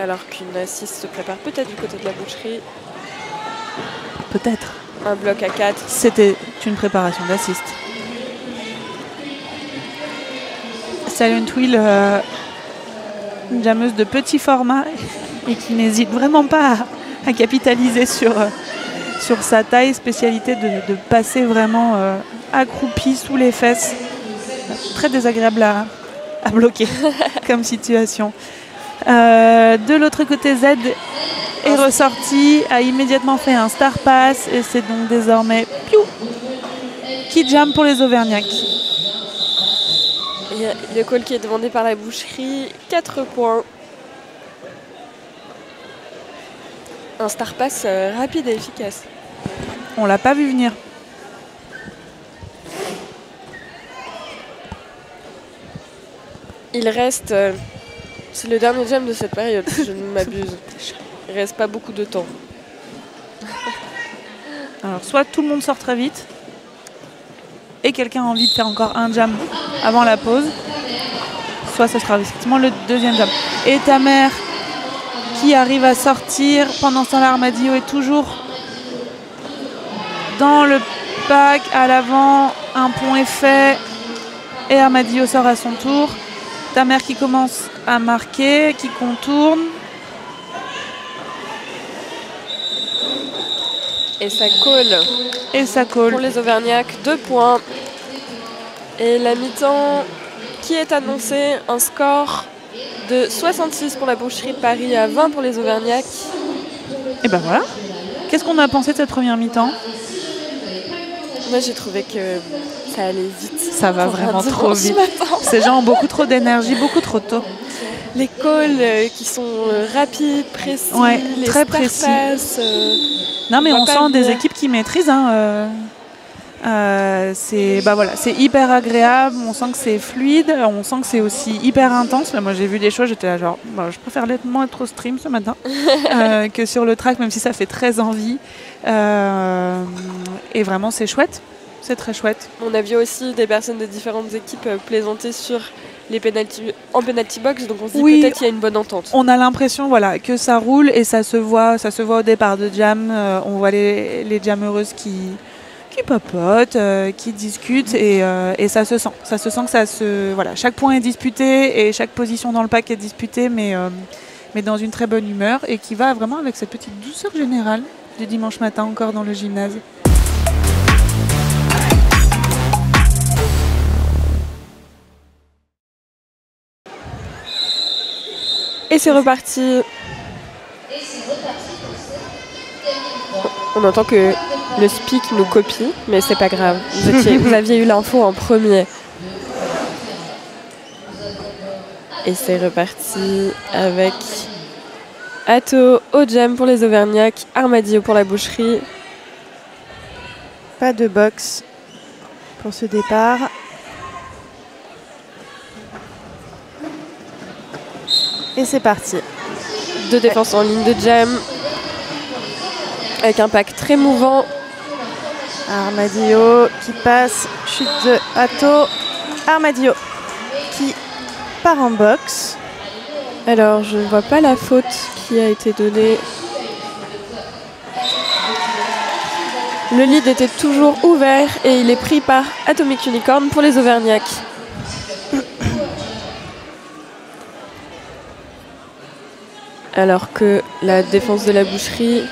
Alors qu'une assist se prépare peut-être du côté de la boucherie. Peut-être. Un bloc à 4. C'était une préparation d'assist. Silent Wheel, euh, une jammeuse de petit format [laughs] et qui n'hésite vraiment pas à, à capitaliser sur, euh, sur sa taille, spécialité de, de passer vraiment euh, accroupi sous les fesses. Très désagréable à, à bloquer [laughs] comme situation. Euh, de l'autre côté, Z est ressorti, a immédiatement fait un star pass et c'est donc désormais piou, qui jam pour les Auvergnats. Le call qui est demandé par la boucherie, 4 points. Un star pass euh, rapide et efficace. On l'a pas vu venir. Il reste. euh, c'est le dernier jam de cette période, si je ne m'abuse. Il reste pas beaucoup de temps. Alors soit tout le monde sort très vite et quelqu'un a envie de faire encore un jam avant la pause, soit ce sera effectivement le deuxième jam. Et ta mère qui arrive à sortir pendant ce temps l'armadillo est toujours dans le pack à l'avant, un pont est fait et Armadillo sort à son tour. Ta mère qui commence à marquer, qui contourne. Et ça colle Et ça colle. pour les Auvergnats, 2 points. Et la mi-temps qui est annoncée, un score de 66 pour la boucherie de Paris à 20 pour les Auvergnats. Et ben voilà. Qu'est-ce qu'on a pensé de cette première mi-temps? Moi j'ai trouvé que ça allait vite. Ça va vraiment trop vite. Ces gens ont beaucoup trop d'énergie, beaucoup trop tôt. Les calls euh, qui sont euh, rapides, précis, Ouais, les très star précis. euh, Non mais On sent des équipes qui maîtrisent. hein, euh, Euh, c'est bah voilà, c'est hyper agréable, on sent que c'est fluide, on sent que c'est aussi hyper intense. Là, moi j'ai vu des choses, j'étais là genre, bah, je préfère moins être au stream ce matin [laughs] euh, que sur le track, même si ça fait très envie. Euh, et vraiment c'est chouette, c'est très chouette. On a vu aussi des personnes de différentes équipes plaisanter sur les penalty, en penalty box, donc on se dit peut-être qu'il y a une bonne entente. On a l'impression voilà, que ça roule et ça se voit, ça se voit au départ de jam. on voit les, les jammereuses qui qui papotent, euh, qui discutent euh, et, ça se sent. Ça se sent que ça se. Voilà, chaque point est disputé et chaque position dans le pack est disputée, mais, euh, mais dans une très bonne humeur et qui va vraiment avec cette petite douceur générale du dimanche matin encore dans le gymnase. Et c'est reparti. On entend que le speak nous copie, mais c'est pas grave. Vous, aviez eu l'info en premier. Et c'est reparti avec Atto au jam pour les Auvergnats, Armadillo pour la boucherie. Pas de box pour ce départ. Et c'est parti. Deux défenses en ligne de jam. Avec un pack très mouvant Armadillo qui passe, chute de Atto. Armadillo qui part en boxe. Alors, je ne vois pas la faute qui a été donnée. Le lead était toujours ouvert et il est pris par Atomic Unicorn pour les Auvergnats. Alors que la défense de la boucherie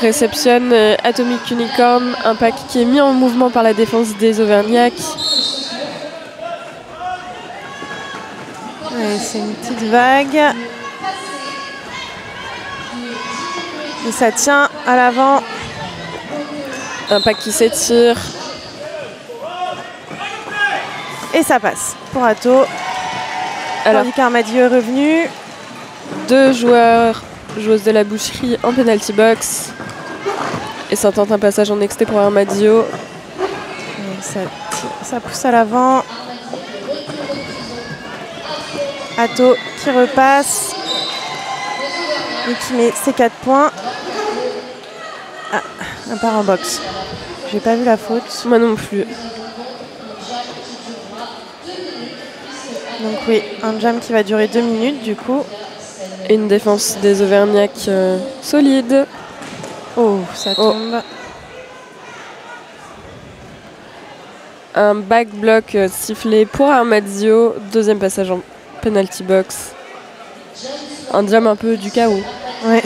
réceptionne euh, Atomic Unicorn, un pack qui est mis en mouvement par la défense des Auvergnats. c'est une petite vague. Et ça tient à l'avant. Un pack qui s'étire. Et ça passe pour Atto. Alors, qu'Armadillo est revenu. Deux joueurs, joueuses de la boucherie en penalty box. Et ça tente un passage en exté pour Armadillo. Ça, pousse à l'avant. Atto qui repasse. Et qui met ses 4 points. Ah, un part en box. J'ai pas vu la faute. Moi non plus. Donc oui, un jam qui va durer 2 minutes du coup. Une défense des Auvergnats euh, solide. Oh, ça oh. tombe. Un back block euh, sifflé pour Armazio. Deuxième passage en penalty box. Un jam un peu du chaos. Ouais.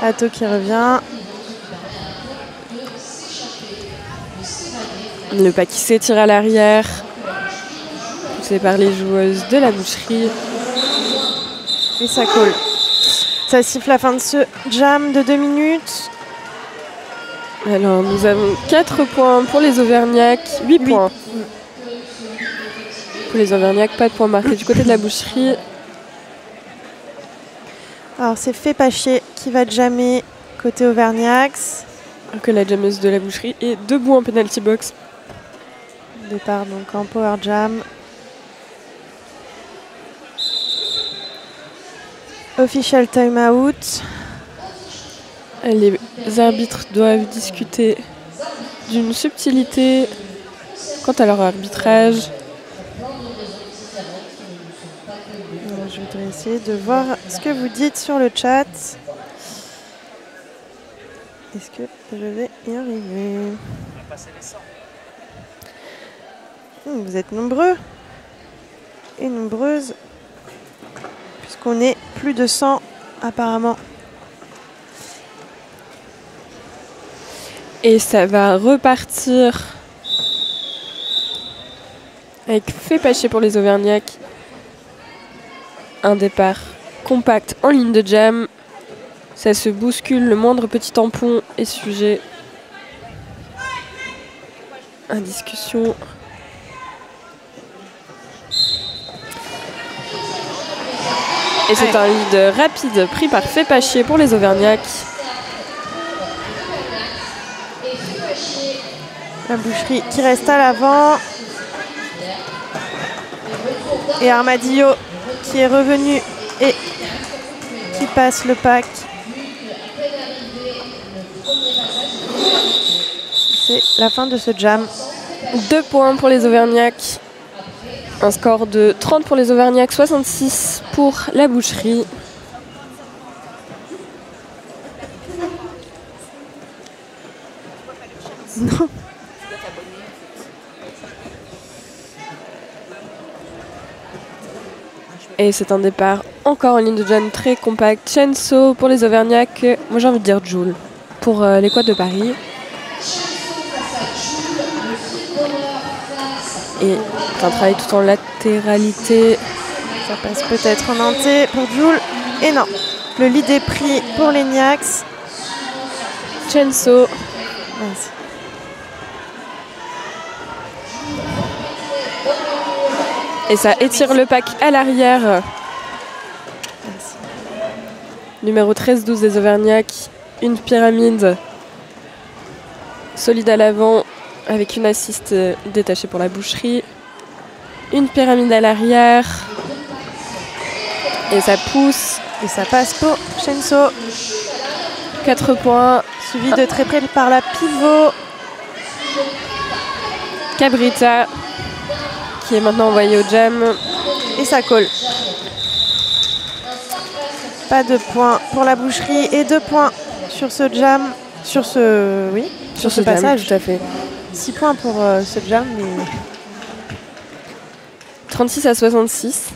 Atto qui revient. Le pas qui s'étire à l'arrière. Poussé par les joueuses de la boucherie. Et ça colle. Ça siffle la fin de ce jam de deux minutes. Alors nous avons 4 points pour les Auvergnats, 8 points. Pour les Auvergnats, pas de points marqués du côté de la boucherie. Alors c'est Pachier qui va jammer côté Auvergnats. Que la jammeuse de la boucherie est debout en penalty box. Départ donc en power jam. Official timeout. Les arbitres doivent discuter d'une subtilité quant à leur arbitrage. Je voudrais essayer de voir ce que vous dites sur le chat. Est-ce que je vais y arriver? Hmm, Vous êtes nombreux et nombreuses puisqu'on est plus de 100 apparemment. Et ça va repartir avec fait pour les Auvergnats. Un départ compact en ligne de jam. Ça se bouscule, le moindre petit tampon est sujet à discussion. Et c'est un lead rapide pris par Fépachier pour les Auvergnats. La boucherie qui reste à l'avant. Et Armadillo qui est revenu et qui passe le pack. C'est la fin de ce jam. Deux points pour les Auvergnats. Un score de 30 pour les Auvergnats, 66 pour la boucherie. Non. Et c'est un départ encore en ligne de John très compact. Chenso pour les Auvergnats, moi j'ai envie de dire Joule pour euh, les quads de Paris. Et un travail tout en latéralité. Ça passe peut-être en entier pour Jules. Et non, le lead est pris pour les Niax. Chenso. Et ça étire le pack à l'arrière. Numéro 13-12 des Auvergnats. Une pyramide solide à l'avant avec une assiste euh, détachée pour la boucherie. Une pyramide à l'arrière. Et ça pousse. Et ça passe pour Shenso, 4 points. suivi de très près par la pivot. Cabrita qui est maintenant envoyé au jam. Et ça colle. Pas de points pour la boucherie et deux points sur ce jam. Sur ce. Oui, sur, ce, jam, passage. tout à fait. 6 points pour euh, ce jam, mais 36 à 66.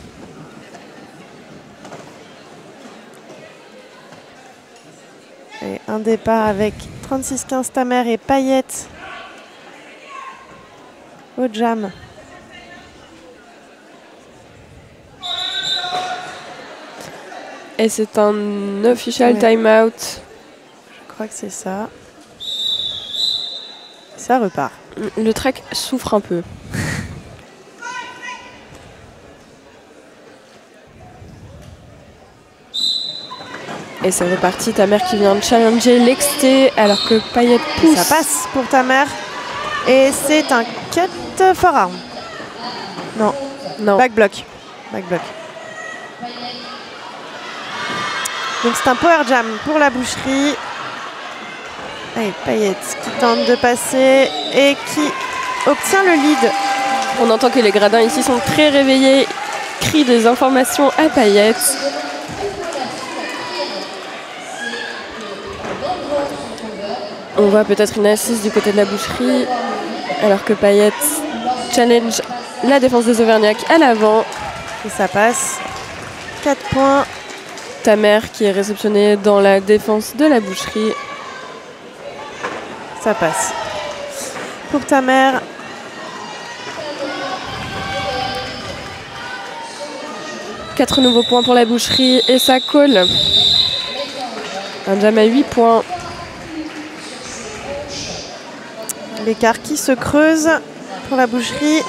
et un départ avec 36-15 Tamer et Payette au jam. Et c'est un official Ouais. timeout. Je crois que c'est ça. Ça repart. Le track souffre un peu. Et c'est reparti, ta mère qui vient de challenger l'exté alors que Payette pousse. Ça passe pour Tamer. Et c'est un cut forearm. Non, Non, back block. Back block. Donc c'est un power jam pour la boucherie. Allez, Payette qui tente de passer et qui obtient le lead. on entend que les gradins ici sont très réveillés, crient des informations à Payette. On voit peut-être une assise du côté de la boucherie, alors que Payette challenge la défense des Auvergnats à l'avant. Et ça passe. 4 points. Ta mère qui est réceptionnée dans la défense de la boucherie. Ça passe. Pour ta mère. Quatre nouveaux points pour la boucherie et ça colle. Un jam à 8 points. L'écart qui se creuse pour la boucherie.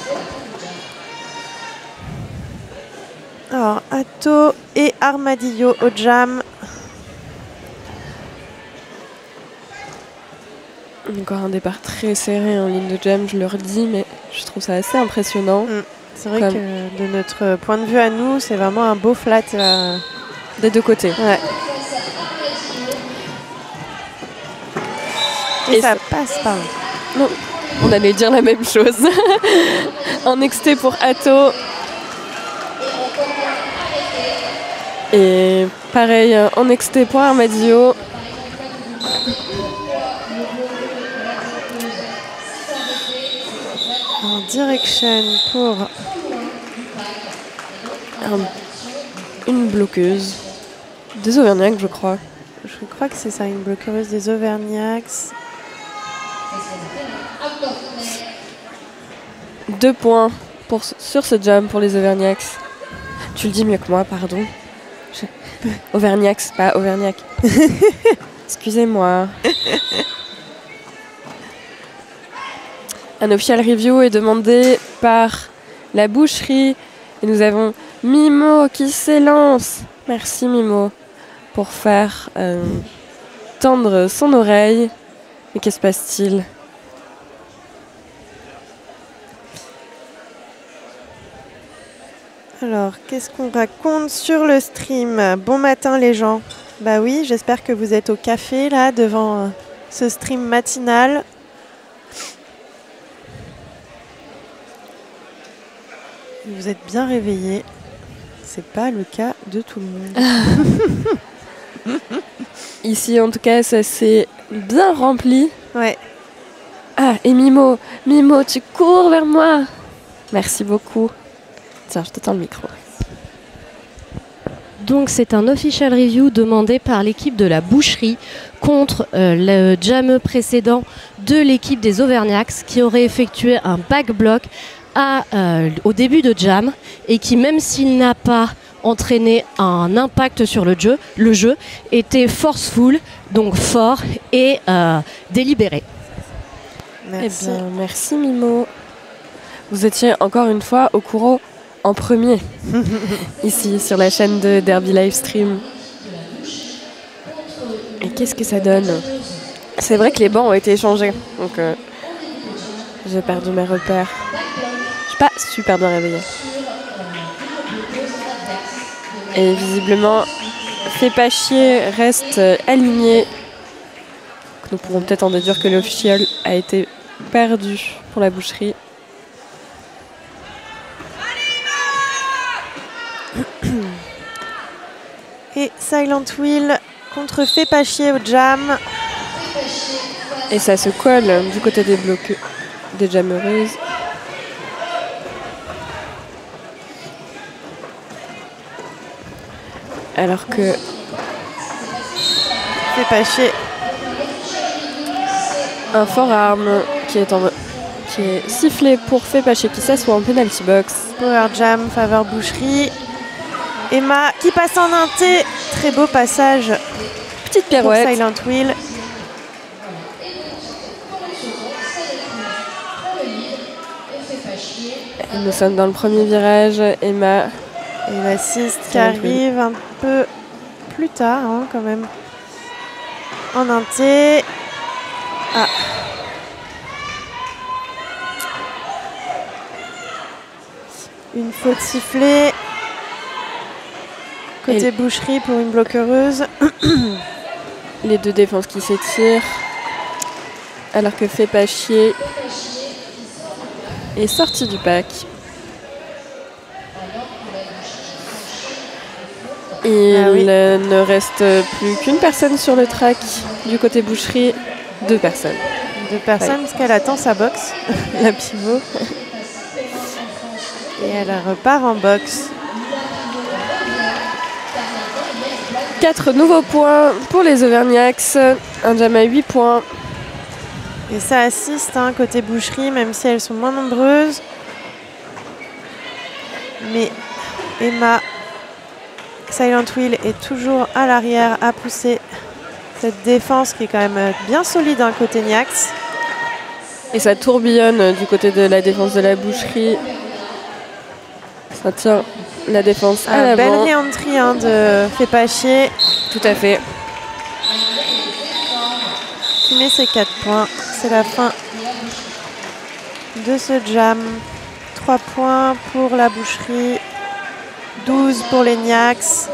Alors, Atto et Armadillo au jam. Encore un départ très serré en ligne de jam, je le redis, mais je trouve ça assez impressionnant. C'est vrai Comme- que de notre point de vue à nous, c'est vraiment un beau flat. euh, Des deux côtés. ouais. Et, Et ça passe, pardon. Non, on allait dire la même chose. [laughs] un exté pour Atto. Et pareil, en exté pour Armadillo. En direction pour Un- une bloqueuse. Des Auvergnats, je crois. Je crois que c'est ça, une bloqueuse des Auvergnats. Deux points pour, sur ce jam pour les Auvergnats. Tu le dis mieux que moi, pardon. Je- Auvergnats, pas Auvergnat. [laughs] Excusez-moi. Un official review est demandé par la boucherie. Et nous avons Mimo qui s'élance. Merci Mimo pour faire euh, tendre son oreille. Mais qu'est-ce qui se passe-t-il? Alors, qu'est-ce qu'on raconte sur le stream? Bon matin les gens. Bah oui, j'espère que vous êtes au café là devant euh, ce stream matinal. Vous êtes bien réveillés. C'est pas le cas de tout le monde. [laughs] Ici, en tout cas, ça s'est bien rempli. Ouais. Ah, et Mimo, Mimo, tu cours vers moi. Merci beaucoup. Tiens, je t'attends le micro. Donc c'est un official review demandé par l'équipe de la boucherie contre euh, le jameux précédent de l'équipe des Auvergnats qui aurait effectué un back block à, euh, au début de jam et qui même s'il n'a pas entraîné un impact sur le jeu, le jeu était forceful, donc fort et euh, délibéré. Merci. Eh bien, merci Mimo. Vous étiez encore une fois au courant en premier, [laughs] ici sur la chaîne de Derby Livestream. Et qu'est-ce que ça donne? C'est vrai que les bancs ont été échangés, donc euh, j'ai perdu mes repères. Pas super bien réveillée. Et visiblement, Fais pas chier reste euh, aligné. Nous pourrons peut-être en déduire que l'officiel a été perdu pour la boucherie. [coughs] Et Silent Wheel contre Fais pas chier au jam. Et ça se colle du côté des blocs des jammeuses. Alors que Fais pas chier. un fort arme qui est, en, qui est sifflé pour Fepaché qui s'assoit en penalty box. Power jam, faveur boucherie. Emma qui passe en inté. Très beau passage Petite pour pirouette. Silent Wheel. Nous sommes dans le premier virage. Emma Et l'assist qui arrive un peu plus tard hein, quand même. En inté. Ah. Une faute sifflée. Côté Et- boucherie pour une bloquereuse. [coughs] les deux défenses qui s'étirent. Alors que fait pas chier est sorti du pack. Il Ah oui. ne reste plus qu'une personne sur le track du côté boucherie, deux personnes. Deux personnes parce qu'elle attend sa box, [laughs] la pivot. Et elle repart en box. Quatre nouveaux points pour les Auvergnats, un jam à 8 points. Et ça assiste hein, côté boucherie, même si elles sont moins nombreuses. Mais Emma Silent Wheel est toujours à l'arrière à pousser cette défense qui est quand même euh, bien solide hein, côté Niax. Et ça tourbillonne du côté de la défense de la boucherie. Ça tient la défense à Ah, belle l'avant. réentrie hein, de Fais pas chier Tout à fait. qui met ses 4 points. C'est la fin de ce jam. 3 points pour la boucherie, 12 pour les Niax.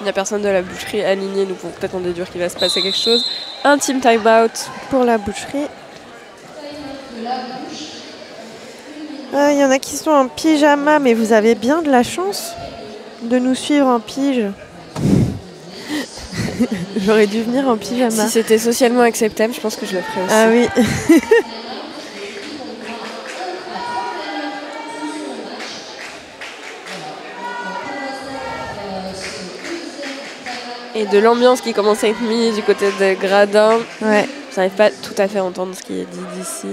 Il n'y a personne de la boucherie alignée, nous pouvons peut-être en déduire qu'il va se passer quelque chose. Un team time-out. pour la boucherie. Ah, Il y en a qui sont en pyjama, mais vous avez bien de la chance de nous suivre en pige. [laughs] J'aurais dû venir en pyjama. Si c'était socialement acceptable, je pense que je le ferais aussi. ah oui. Et de l'ambiance qui commence à être mise du côté des gradins. ouais. Je n'arrive pas tout à fait à entendre ce qui est dit d'ici.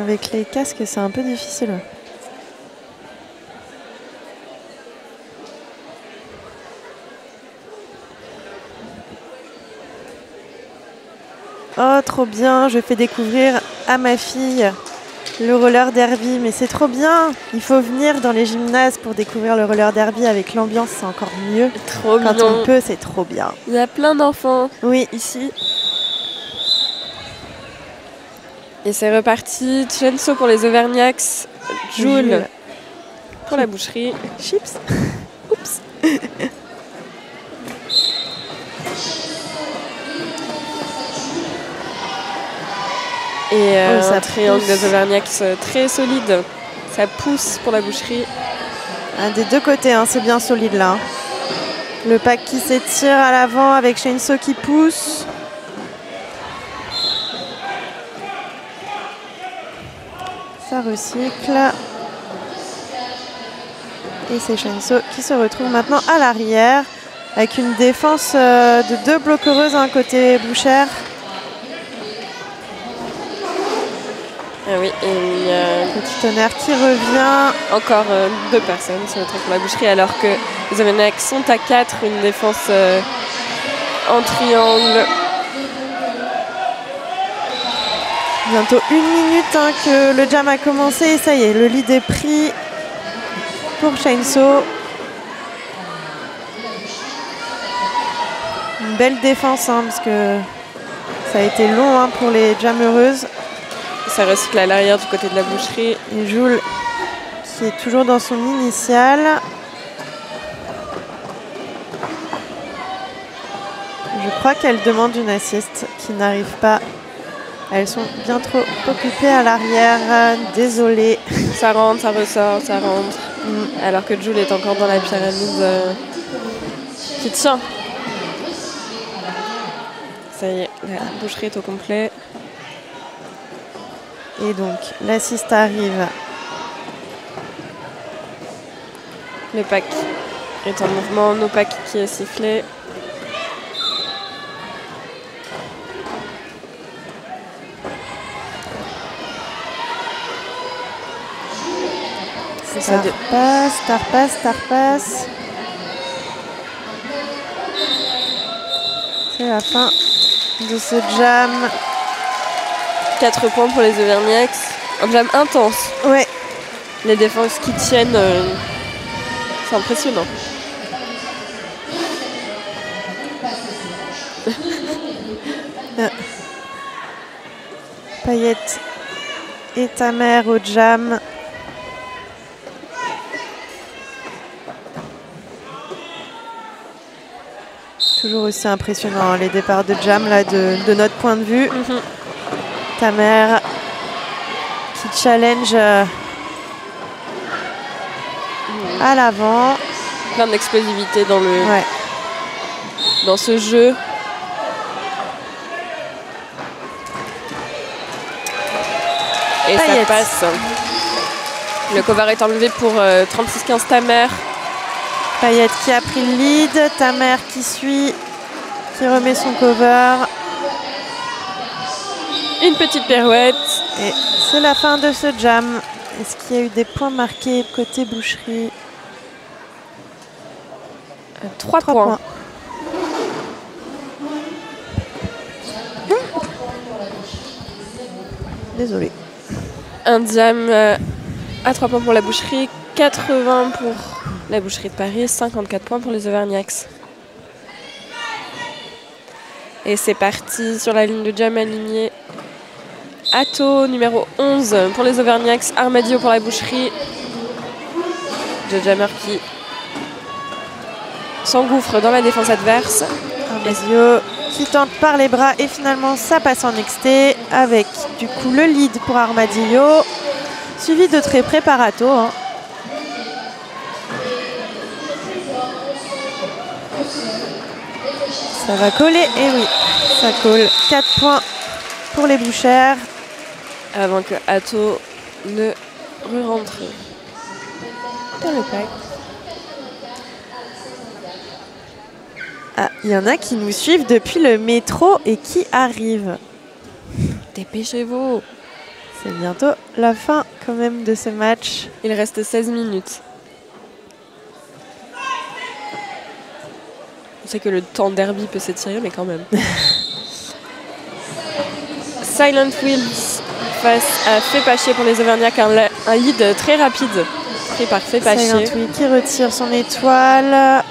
Avec les casques, c'est un peu difficile. Oh, trop bien. Je fais découvrir à ma fille le roller derby, mais c'est trop bien. Il faut venir dans les gymnases pour découvrir le roller derby avec l'ambiance, c'est encore mieux. Trop Quand on peut, c'est trop bien. Il y a plein d'enfants Oui, ici. Et c'est reparti. Chenso pour les Auvergnats. Joule Joule. pour la boucherie. chips. Oups. [laughs] Et euh, Oh, ça un triangle pousse. des Auvergnats euh, très solide. Ça pousse pour la boucherie. Un des deux côtés, hein, c'est bien solide là. Le pack qui s'étire à l'avant avec Shenso qui pousse. Ça recycle. Et c'est Shenso qui se retrouve maintenant à l'arrière avec une défense euh, de deux bloqueuses un côté Boucher. Ah oui, et il y a Petit tonnerre qui revient. encore euh, deux personnes sur le truc pour la boucherie, alors que les Auvergnats sont à 4, une défense euh, en triangle. Bientôt une minute hein, que le jam a commencé et ça y est, le lead est pris pour Chainsaw. Une belle défense hein, parce que ça a été long hein, pour les jammeuses. Ça recycle à l'arrière du côté de la boucherie. Et Joule qui est toujours dans son initial. Je crois qu'elle demande une assiste qui n'arrive pas. Elles sont bien trop occupées à l'arrière. Désolée. Ça rentre, ça ressort, ça rentre. Mm. Alors que Jules est encore dans la pyramide euh, qui tient. Ça y est, la boucherie est au complet. Et donc l'assist arrive. Le pack est en mouvement, nos pack qui est sifflé. C'est ça, Ça de- repasse, ça repasse, ça repasse. C'est la fin de ce jam. 4 points pour les Auvergnats. Un jam intense. Ouais, Les défenses qui tiennent, euh, c'est impressionnant. Payette et ta mère au jam. Toujours aussi impressionnant hein, les départs de jam là de, de notre point de vue. Mhm. Mère qui challenge euh, à l'avant. Plein d'explosivité dans, le, Ouais. dans ce jeu. Et ça passe. Le cover est enlevé pour euh, 36-15 Tamer. Payette qui a pris le lead, ta mère qui suit, qui remet son cover. Une petite pirouette. Et c'est la fin de ce jam. Est-ce qu'il y a eu des points marqués côté boucherie 3, Trois points. Désolé. Un jam euh, à 3 points pour la boucherie, 80 pour la boucherie de Paris, 54 points pour les Auvergnats. Et c'est parti sur la ligne de jam alignée. Atto numéro 11 pour les Auvergnats, Armadillo pour la boucherie. De jammer qui s'engouffre dans la défense adverse. Armazio qui tente par les bras et finalement ça passe en XT avec du coup le lead pour Armadillo suivi de très préparato. hein. Ça va coller et oui, ça colle. 4 points pour les bouchères. Avant que Atto ne re-rentre dans le pack. Ah, il y en a qui nous suivent depuis le métro et qui arrivent. Dépêchez-vous C'est bientôt la fin quand même de ce match. Il reste 16 minutes. On sait que le temps derby peut s'étirer, mais quand même. [laughs] Silent Wheels face à Fépaché pour les Auvergnats, un, un lead très rapide pris par Fépaché. qui retire son étoile.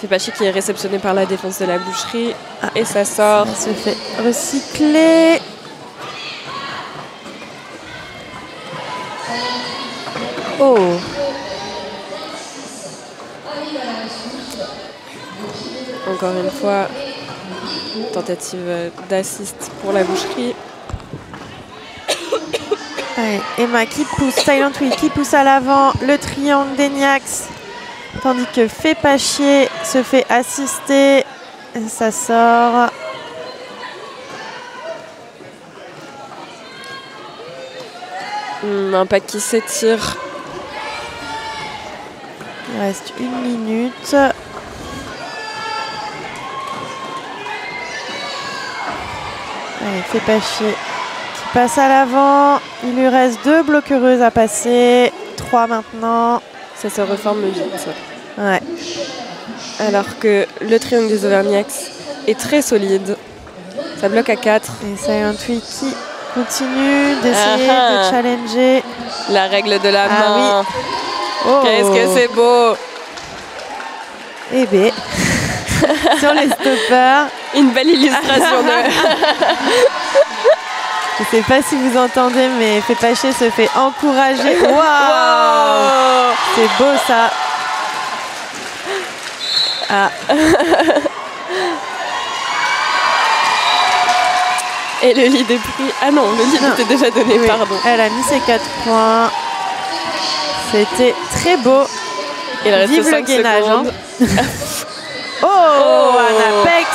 Fépaché qui est réceptionné par la défense de la boucherie. Ah, et ça sort. Ça se fait recycler. Oh Encore une fois, tentative d'assist pour la boucherie. Emma qui pousse, Silent Wheel qui pousse à l'avant, le triangle d'Eniax, tandis que Fépachier se fait assister, ça sort. Un pack qui s'étire. Il reste une minute. Allez, fait pas chier. Qui passe à l'avant. Il lui reste deux bloquereuses à passer. Trois maintenant. Ça se reforme vite. Ouais. Alors que le triangle des Auvergnats est très solide. Ça bloque à 4. Et Silent qui continue d'essayer de ah. challenger. La règle de la ah main. Oh. Qu'est-ce que c'est beau Eh bien, [laughs] sur les stoppers. Une belle illustration de... [laughs] Je sais pas si vous entendez, mais Fépaché se fait encourager. [laughs] Waouh C'est beau ça. Ah. [laughs] Et le lead est pris. Ah non, le lead était déjà donné, pardon. Elle a mis ses 4 points. C'était très beau. Il reste Vive le gainage. Hein. [laughs] oh, oh, un apex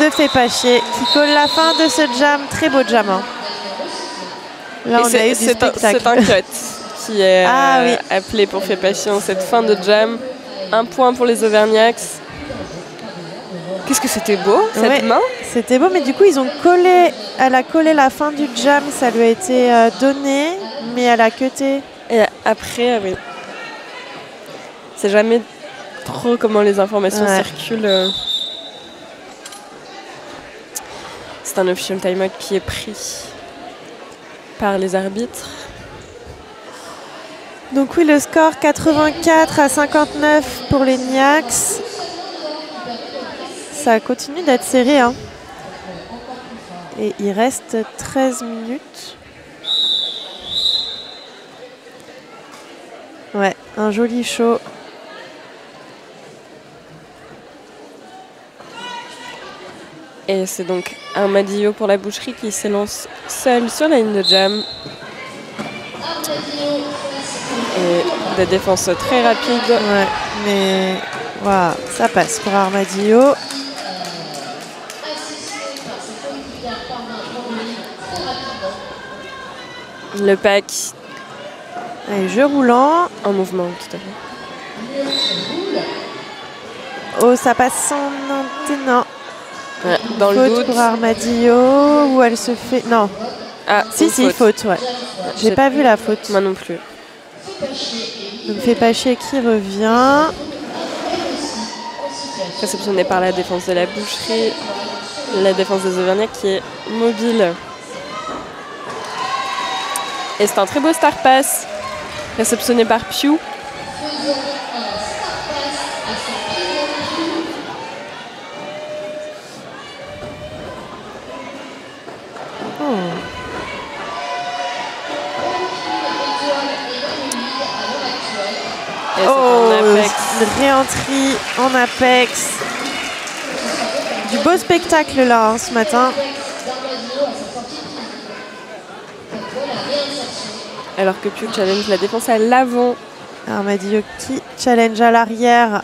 de Fépaché qui colle la fin de ce jam. Très beau jam. Hein. Là, on a eu. C'est un cut [laughs] qui est ah euh, appelé pour Fépaché en cette fin de jam. Un point pour les Auvergnats. Qu'est-ce que c'était beau, cette main C'était beau, mais du coup, ils ont collé, elle a collé la fin du jam, ça lui a été euh, donné, mais elle a cuté. Et après, oui. C'est jamais trop comment les informations circulent. Euh. C'est un official timeout qui est pris par les arbitres. Donc oui, le score 84 à 59 pour les Niax. Ça continue d'être serré. Hein. Et il reste 13 minutes. Ouais, un joli show. Et c'est donc Armadillo pour la boucherie qui s'élance seul sur la ligne de jam. Et des défenses très rapides. Ouais, mais voilà, ça passe pour Armadillo. Le pack Allez, jeu roulant. En mouvement, tout à fait. Oh, ça passe sans dans faute le doute. pour Armadillo, ou elle se fait... Non. Ah, si, si, faute, ouais. J'ai pas vu la faute. Moi non plus. Donc fait pas chier qui revient. Réceptionné par la défense de la boucherie. La défense des Auvergnats qui est mobile. Et c'est un très beau star pass réceptionné par Pew. Réentrie en Apex. Du beau spectacle là hein, ce matin. alors que Pew challenge la défense à l'avant. Armadillo qui challenge à l'arrière.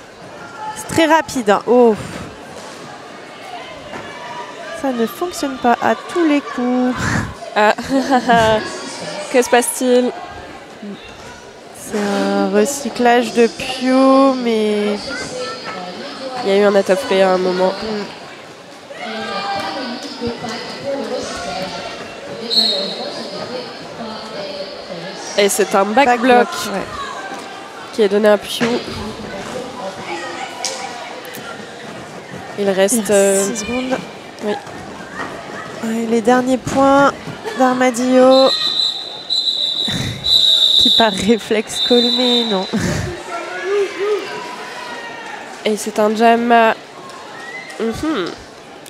C'est très rapide. Hein. Oh. Ça ne fonctionne pas à tous les coups. Ah. [laughs] que se passe-t-il? C'est un recyclage de Pew, mais... Il y a eu un attaque à un moment. Mm. Et c'est un back, block, qui est donné à Pew. Il reste 6 euh, secondes. Oui. Ouais, les derniers points d'Armadillo. Par réflexe colmé, non. Et c'est un jam. Mhm.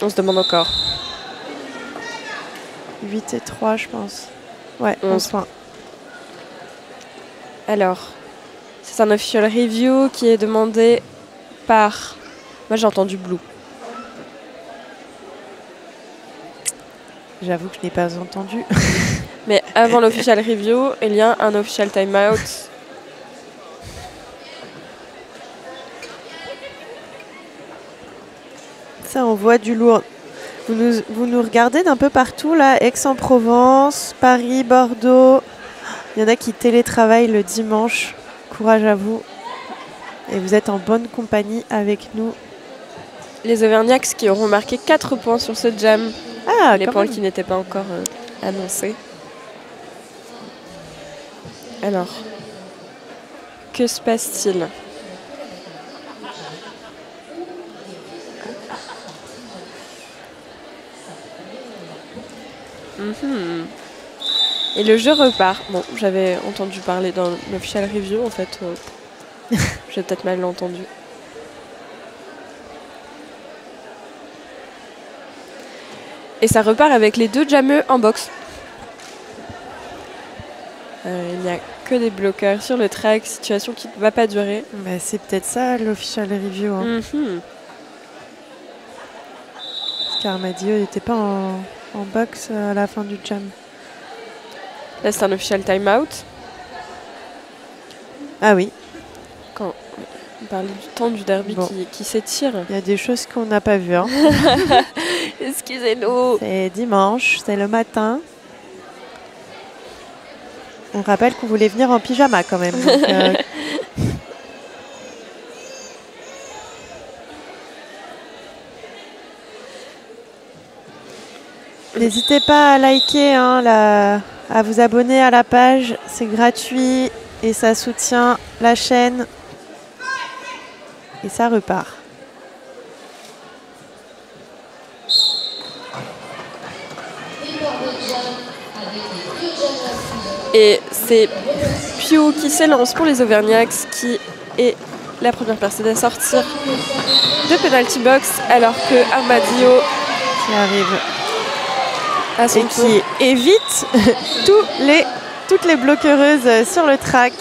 On se demande encore. 8 et 3, je pense. Ouais, 11. 11 points. Alors, c'est un official review qui est demandé par. Moi j'ai entendu Blue. J'avoue que je n'ai pas entendu. [laughs] Mais avant l'official review, il y a un official timeout. Ça, on voit du lourd. Vous nous, vous nous regardez d'un peu partout, là. Aix-en-Provence, Paris, Bordeaux. Il y en a qui télétravaillent le dimanche. Courage à vous. Et vous êtes en bonne compagnie avec nous. Les Auvergnats qui auront marqué 4 points sur ce jam. Ah, les points même. qui n'étaient pas encore euh, annoncés. Alors, que se passe-t-il? Mhm. Et le jeu repart. Bon, j'avais entendu parler dans l'official review en fait. euh, [laughs] J'ai peut-être mal entendu. Et ça repart avec les deux jammeux en box. Euh, il n'y a que des bloqueurs sur le track, situation qui ne va pas durer. Bah, c'est peut-être ça l'official review. Hein. Parce qu'Armadillo n'était pas en, en box à la fin du jam. Là, c'est un official timeout. Ah oui, On parlait du temps du derby Bon. qui, qui s'étire. il y a des choses qu'on n'a pas vues. hein. [laughs] Excusez-nous. c'est dimanche, c'est le matin. On rappelle qu'on voulait venir en pyjama quand même. donc, euh, [laughs] N'hésitez pas à liker, hein, la- à vous abonner à la page. C'est gratuit et ça soutient la chaîne. Et ça repart. Et c'est Pio qui s'élance pour les Auvergnats, qui est la première personne à sortir de penalty box, alors que Armadillo Qui arrive. à son et tour. qui évite [laughs] tous les, toutes les bloquereuses sur le track.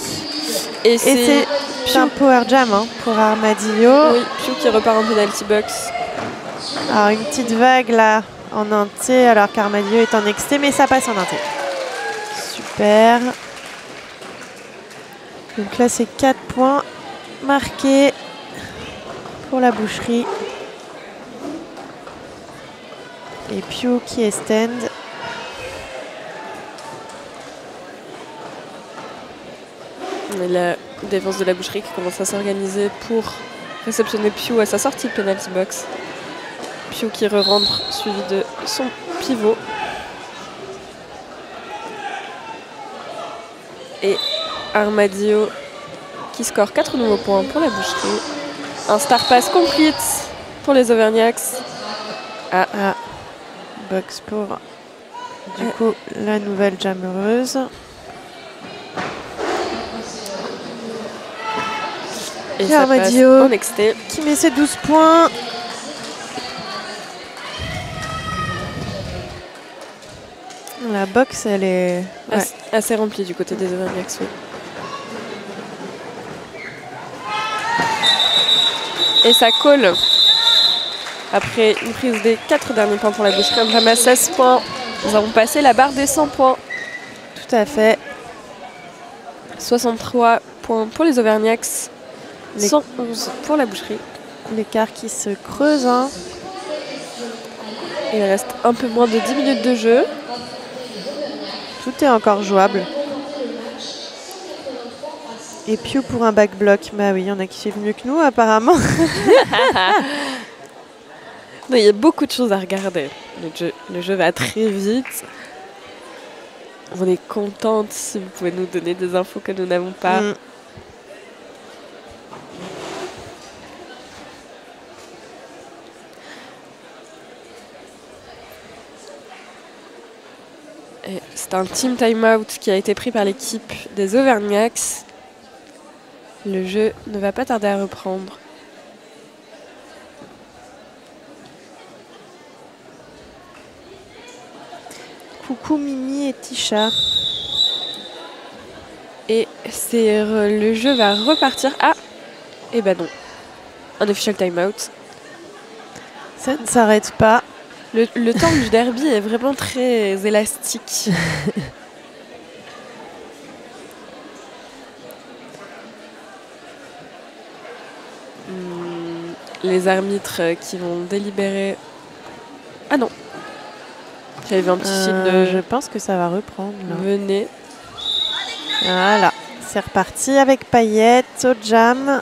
Et c'est c'est un power jam hein, pour Armadillo. oui, Pio qui repart en penalty box. Alors une petite vague là en inté alors qu'Armadillo est en exté mais ça passe en inté. Super. Donc là c'est 4 points marqués pour la boucherie. Et Pio qui est stand. Et la défense de la boucherie qui commence à s'organiser pour réceptionner Pio à sa sortie de penalty box. Pio qui re-rentre suivi de son pivot. Et Armadillo qui score 4 nouveaux points pour la boucherie. Un star pass complete pour les Auvergnats. Ah, box pour du coup la nouvelle jammereuse. Et exté. qui met ses 12 points. La box, elle est. ouais. Assez, assez rempli du côté des Auvergnats. oui. Et ça colle. Après une prise des 4 derniers points pour la boucherie, on ramasse 16 points. Nous avons passé la barre des 100 points. Tout à fait. 63 points pour les Auvergnats. Les- 111 pour la boucherie. L'écart qui se creuse. hein. Il reste un peu moins de 10 minutes de jeu. Tout est encore jouable. Et Pew pour un back block. Bah oui, il y en a qui suivent mieux que nous, apparemment. [laughs] Il y a beaucoup de choses à regarder. Le jeu, le jeu va très vite. On est contente si vous pouvez nous donner des infos que nous n'avons pas. Mm. Un team timeout qui a été pris par l'équipe des Auvergnats. Le jeu ne va pas tarder à reprendre. Coucou Mimi et Tisha. Et c'est le jeu va repartir. Ah Et eh ben non. Un official timeout. Ça ne s'arrête pas. Le, le temps du derby est vraiment très élastique. [laughs] Hmm, les arbitres qui vont délibérer. Ah non. J'avais vu un petit signe Euh, je pense que ça va reprendre. là. Venez. Voilà, c'est reparti avec Payette au jam.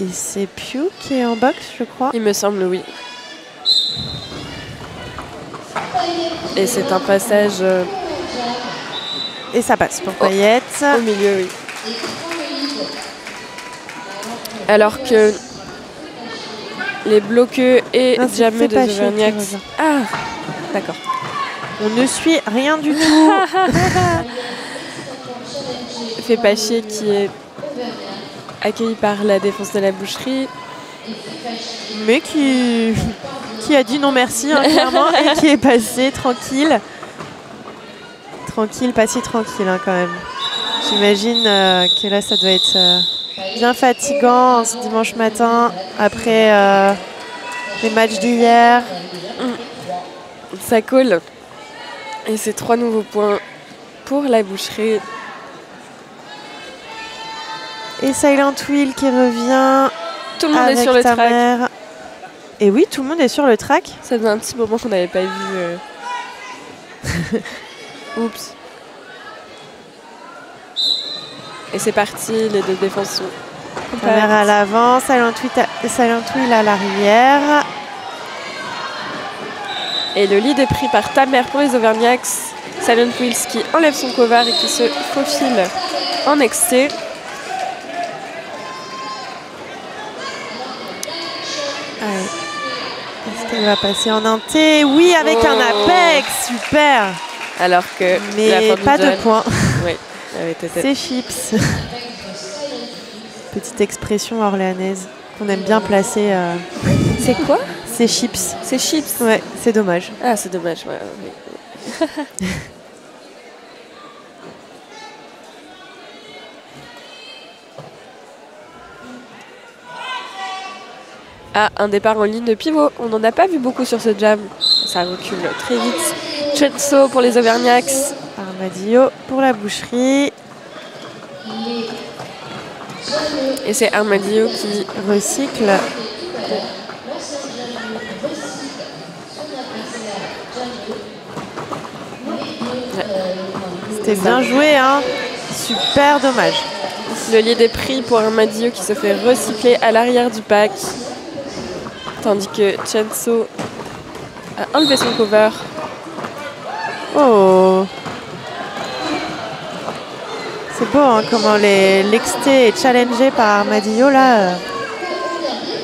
Et c'est Pew qui est en box, je crois. Il me semble, oui. Et c'est un passage euh, Et ça passe pour Oh. Payette. au milieu, oui. Alors que les bloqueux et c'est jamais Auvergnats. revient. Ah, d'accord. On ne suit rien du tout. [laughs] Fait pas chier qui est accueilli par la défense de la boucherie. mais qui, qui a dit non merci, hein, clairement, et qui est passé tranquille. Tranquille, pas si tranquille hein, quand même. J'imagine euh, que là, ça doit être euh, bien fatigant ce dimanche matin après euh, les matchs d'hier. Ça colle. Et c'est trois nouveaux points pour la boucherie. Et Silent Wheel qui revient Tout le monde avec est sur le track. mère. Et oui, tout le monde est sur le track. Ça faisait un petit moment qu'on n'avait pas vu. euh. [laughs] Oups. Et c'est parti, les deux défenses sont à l'avant, Silent Wheel à, l'arrière. Et le lead est pris par ta mère pour les Auvergnats. Silent Wheels qui enlève son cover et qui se faufile en excès. Qu'elle va passer en inté Oui, avec un Oh. apex, super. Alors que Mais pas de points. Oui, C'est chips. Petite expression orléanaise qu'on aime bien placer. euh, C'est quoi? C'est chips. C'est chips. Ouais, c'est dommage. Ah, c'est dommage. ouais. [laughs] Ah, un départ en ligne de pivot. On n'en a pas vu beaucoup sur ce jam. Ça recule très vite. Chenso pour les Auvergnats. Armadillo pour la boucherie. Et c'est Armadillo qui Recycle. C'était bien joué, hein. Super dommage. Le lead est pris pour Armadillo qui se fait recycler à l'arrière du pack. Tandis que Chenso a enlevé son cover. Oh C'est beau hein, comment l'exté est challengé par Armadillo là.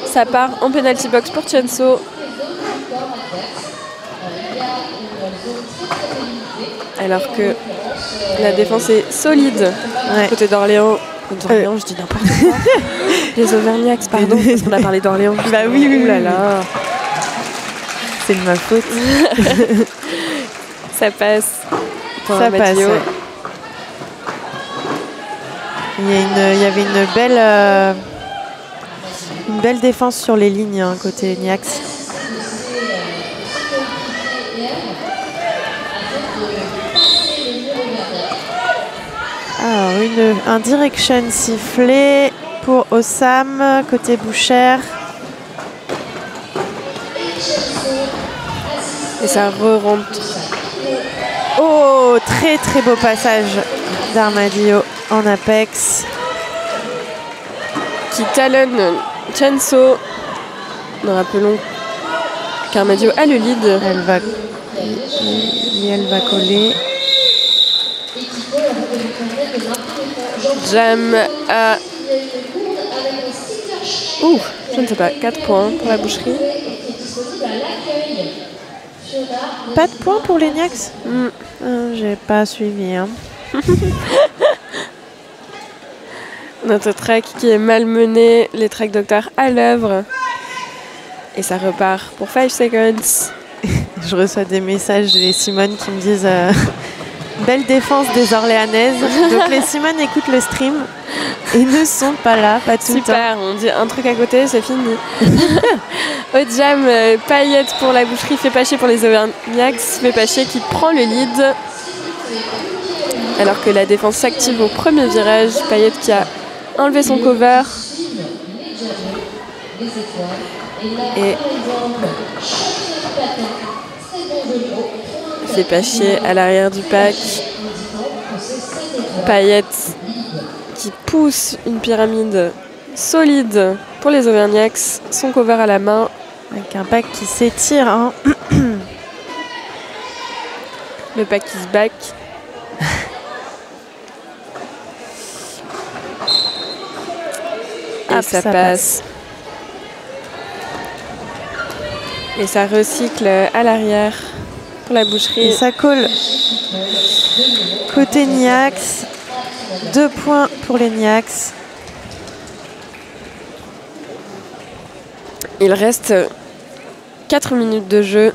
Ça part en penalty box pour Chenso. Alors que la défense est solide Ouais. côté d'Orléans. D'Orléans, je dis n'importe quoi. [laughs] Les Auvergnats, pardon, parce qu'on a parlé d'Orléans. Bah oui, oui, là. C'est de ma faute. [laughs] Ça passe. Pour Ça passe. Armadillo. ouais. Il y, a une- il y avait une belle, euh, une belle défense sur les lignes hein, côté Niax. Alors, une, un direction sifflé pour Osam côté Bouchère. Et ça re-rentre. Oh, très très beau passage d'Armadillo en apex. qui talonne Chenso. Nous rappelons qu'Armadillo a le lead. Elle va, et elle va coller. Jam à. Ouh, je ne sais pas, 4 points pour la boucherie. Pas de points pour les Niax? Mm. Ah, J'ai pas suivi. hein. [laughs] Notre track qui est malmené, les track docteurs à l'œuvre. Et ça repart pour 5 seconds. [laughs] Je reçois des messages des Simone qui me disent euh, Belle défense des Orléanaises. Donc les Simone écoutent le stream et ne sont pas là, pas tout le temps. Super, on dit un truc à côté, c'est fini. [laughs] Au jam, euh, Payette pour la boucherie, fait pas chier pour les Auvergnats, fait pas chier qui prend le lead. Alors que la défense s'active au premier virage, Payette qui a enlevé son cover. Et fait pas chier à l'arrière du pack. Payette qui pousse une pyramide solide pour les Auvergnats, son cover à la main. Avec un pack qui s'étire. hein. [coughs] Le pack qui se back. Et Hop, ça, ça passe. Et ça recycle à l'arrière la Et boucherie. ça colle. Côté Niax, deux points pour les Niax. Il reste 4 minutes de jeu.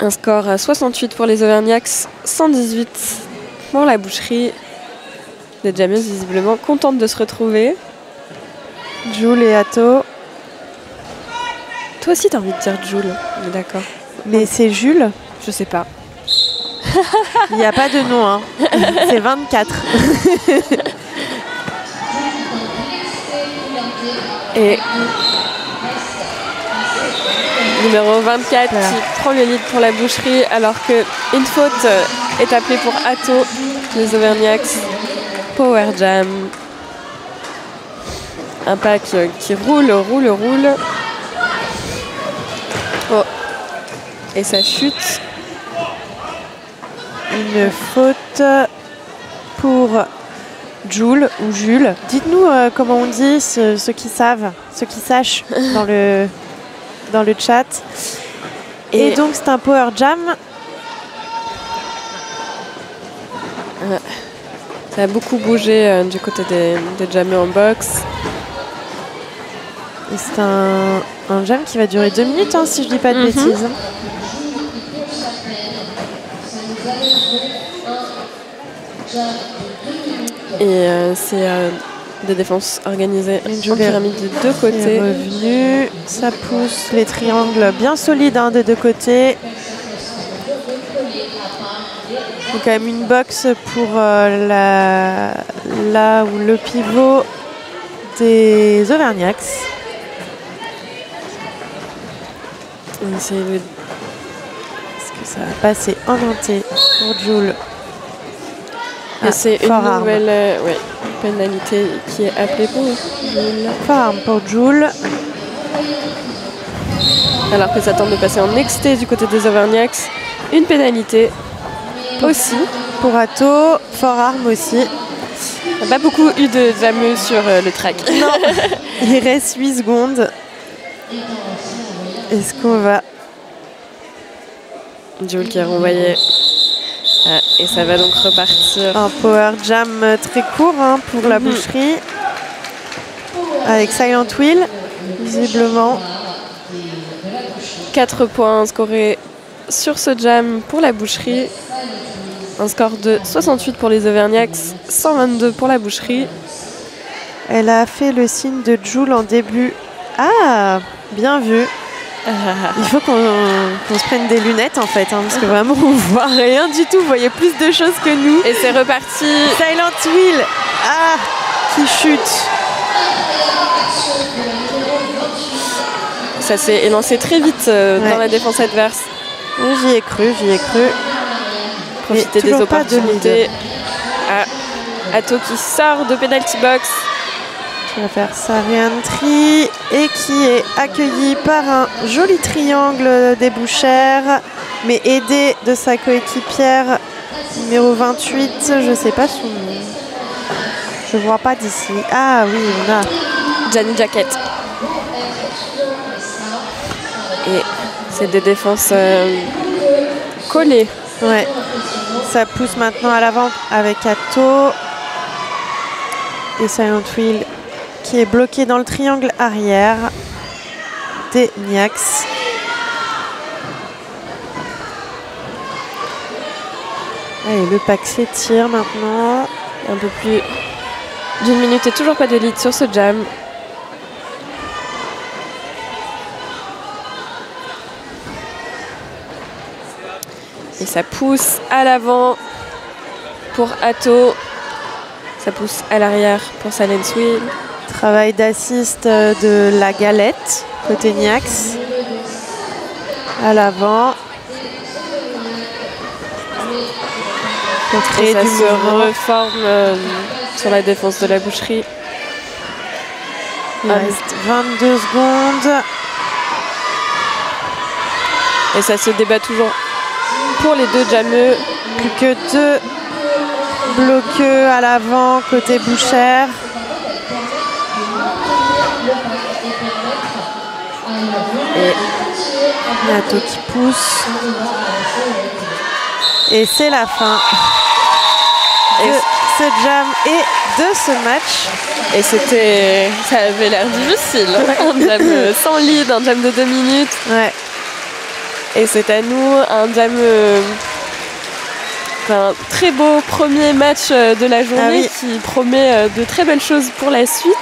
Un score à 68 pour les Auvergnats, 118 pour la boucherie. Les Jamaies visiblement contentes de se retrouver. Jules et Atto. Toi aussi t'as envie de dire est d'accord. Mais c'est Jules. Je sais pas. [laughs] Il n'y a pas de nom. hein. C'est 24. Et numéro 24 Voilà. qui prend le lead pour la boucherie alors que une faute est appelée pour Atto, les Auvergnats. Power Jam. Un pack qui roule, roule, roule. Oh. Et ça chute. Une faute pour Jules ou Jules. Dites-nous euh, comment on dit, ce- ceux qui savent, ceux qui sachent [laughs] dans le, dans le chat. Et, Et- donc c'est un power jam. Ça a beaucoup bougé euh, du côté des, des jammers en boxe. C'est un, un jam qui va durer deux minutes, hein, si je dis pas de Mhm. bêtises. Et euh, c'est euh, des défenses organisées en pyramide des deux côtés. revenu, ça pousse les triangles bien solides hein, des deux côtés. A quand même une box pour euh, la, là où le pivot des Auvergnats. C'est le- ça va passer en entier pour Jules et Ah, c'est une nouvelle euh, ouais, pénalité qui est appelée pour Jules. Forearm pour Jules. Alors que ça tente de passer en exté du côté des Auvergnats. Une pénalité aussi. Pour Atto, forearm aussi. On n'a pas beaucoup eu de jameux sur euh, le track. [laughs] Il reste 8 secondes. Est-ce qu'on va Jules qui est renvoyé. Ah, et ça va donc repartir. Un power jam très court hein, pour la Mhm. boucherie. Avec Silent Wheel, visiblement. 4 points scorés sur ce jam pour la boucherie. Un score de 68 pour les Auvergnats, 122 pour la boucherie. Elle a fait le signe de Joule en début. Ah, bien vu. Il faut qu'on se prenne des lunettes en fait, hein, parce que vraiment on voit rien du tout. Vous voyez plus de choses que nous. Et c'est reparti. Silent Wheel, ah, qui chute. Ça s'est élancé très vite euh, Ouais. dans la défense adverse. J'y ai cru, j'y ai cru. Profiter des toujours pas de opportunités. Ah, Atto qui sort de penalty box. Qui va faire sa réentry et qui est accueilli par un joli triangle des bouchères, mais aidé de sa coéquipière numéro 28, je sais pas son nom. Je vois pas d'ici. Ah oui, on a. Gianni Jacket. Et C'est des défenses euh, collées. Ouais. Ça pousse maintenant à l'avant avec Atto. Et Silent Wheel qui est bloqué dans le triangle arrière des Niax. Allez, le pack s'étire maintenant. Un peu plus d'une minute et toujours pas de lead sur ce jam. Et ça pousse à l'avant pour Atto. Ça pousse à l'arrière pour Silent Wheel. Travail d'assist euh, de la galette côté Niax. À l'avant. Et ça se mouvement. reforme euh, sur la défense de la boucherie. Il Ah, reste 22 secondes. Et ça se débat toujours pour les deux jameux. Plus que deux bloqueux à l'avant côté Bouchère. Nato qui pousse. Et c'est la fin de ce jam et de ce match. Et c'était. Ça avait l'air difficile. Un jam euh, sans lead, un jam de deux minutes. Ouais. Et c'est à nous un jam. euh, Un très beau premier match euh, de la journée oui. qui promet euh, de très belles choses pour la suite.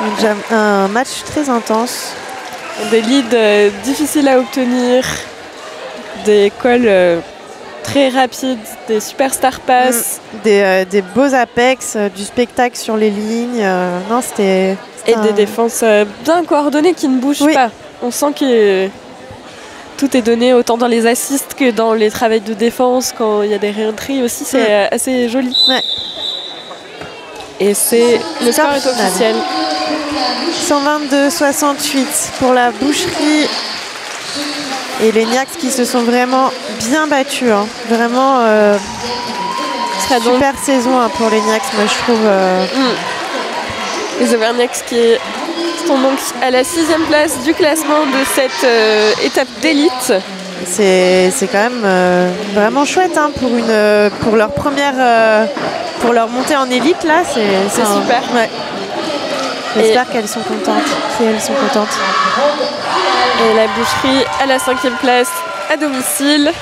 Un, jam- un match très intense. Des leads euh, difficiles à obtenir, des calls euh, très rapides, des superstar pass Des, euh, des beaux apex, du spectacle sur les lignes. non, c'était. et des défenses bien coordonnées qui ne bougent Oui. pas. On sent que tout est donné autant dans les assists que dans les travails de défense. Quand il y a des réentries aussi, c'est Mm. assez joli. Ouais. Et c'est le Score est officiel. 122-68 pour la boucherie. Et les Niax qui se sont vraiment bien battus. hein. Vraiment euh, super saison hein, pour les Niax, moi je trouve. euh, les Auvergnats qui sont donc à la sixième place du classement de cette euh, étape d'élite. c'est quand même vraiment chouette hein, pour, une, pour leur première. pour leur montée en élite là, c'est un- super. ouais. J'espère qu'elles sont contentes. Qu'elles sont contentes. Et la boucherie à la cinquième place à domicile.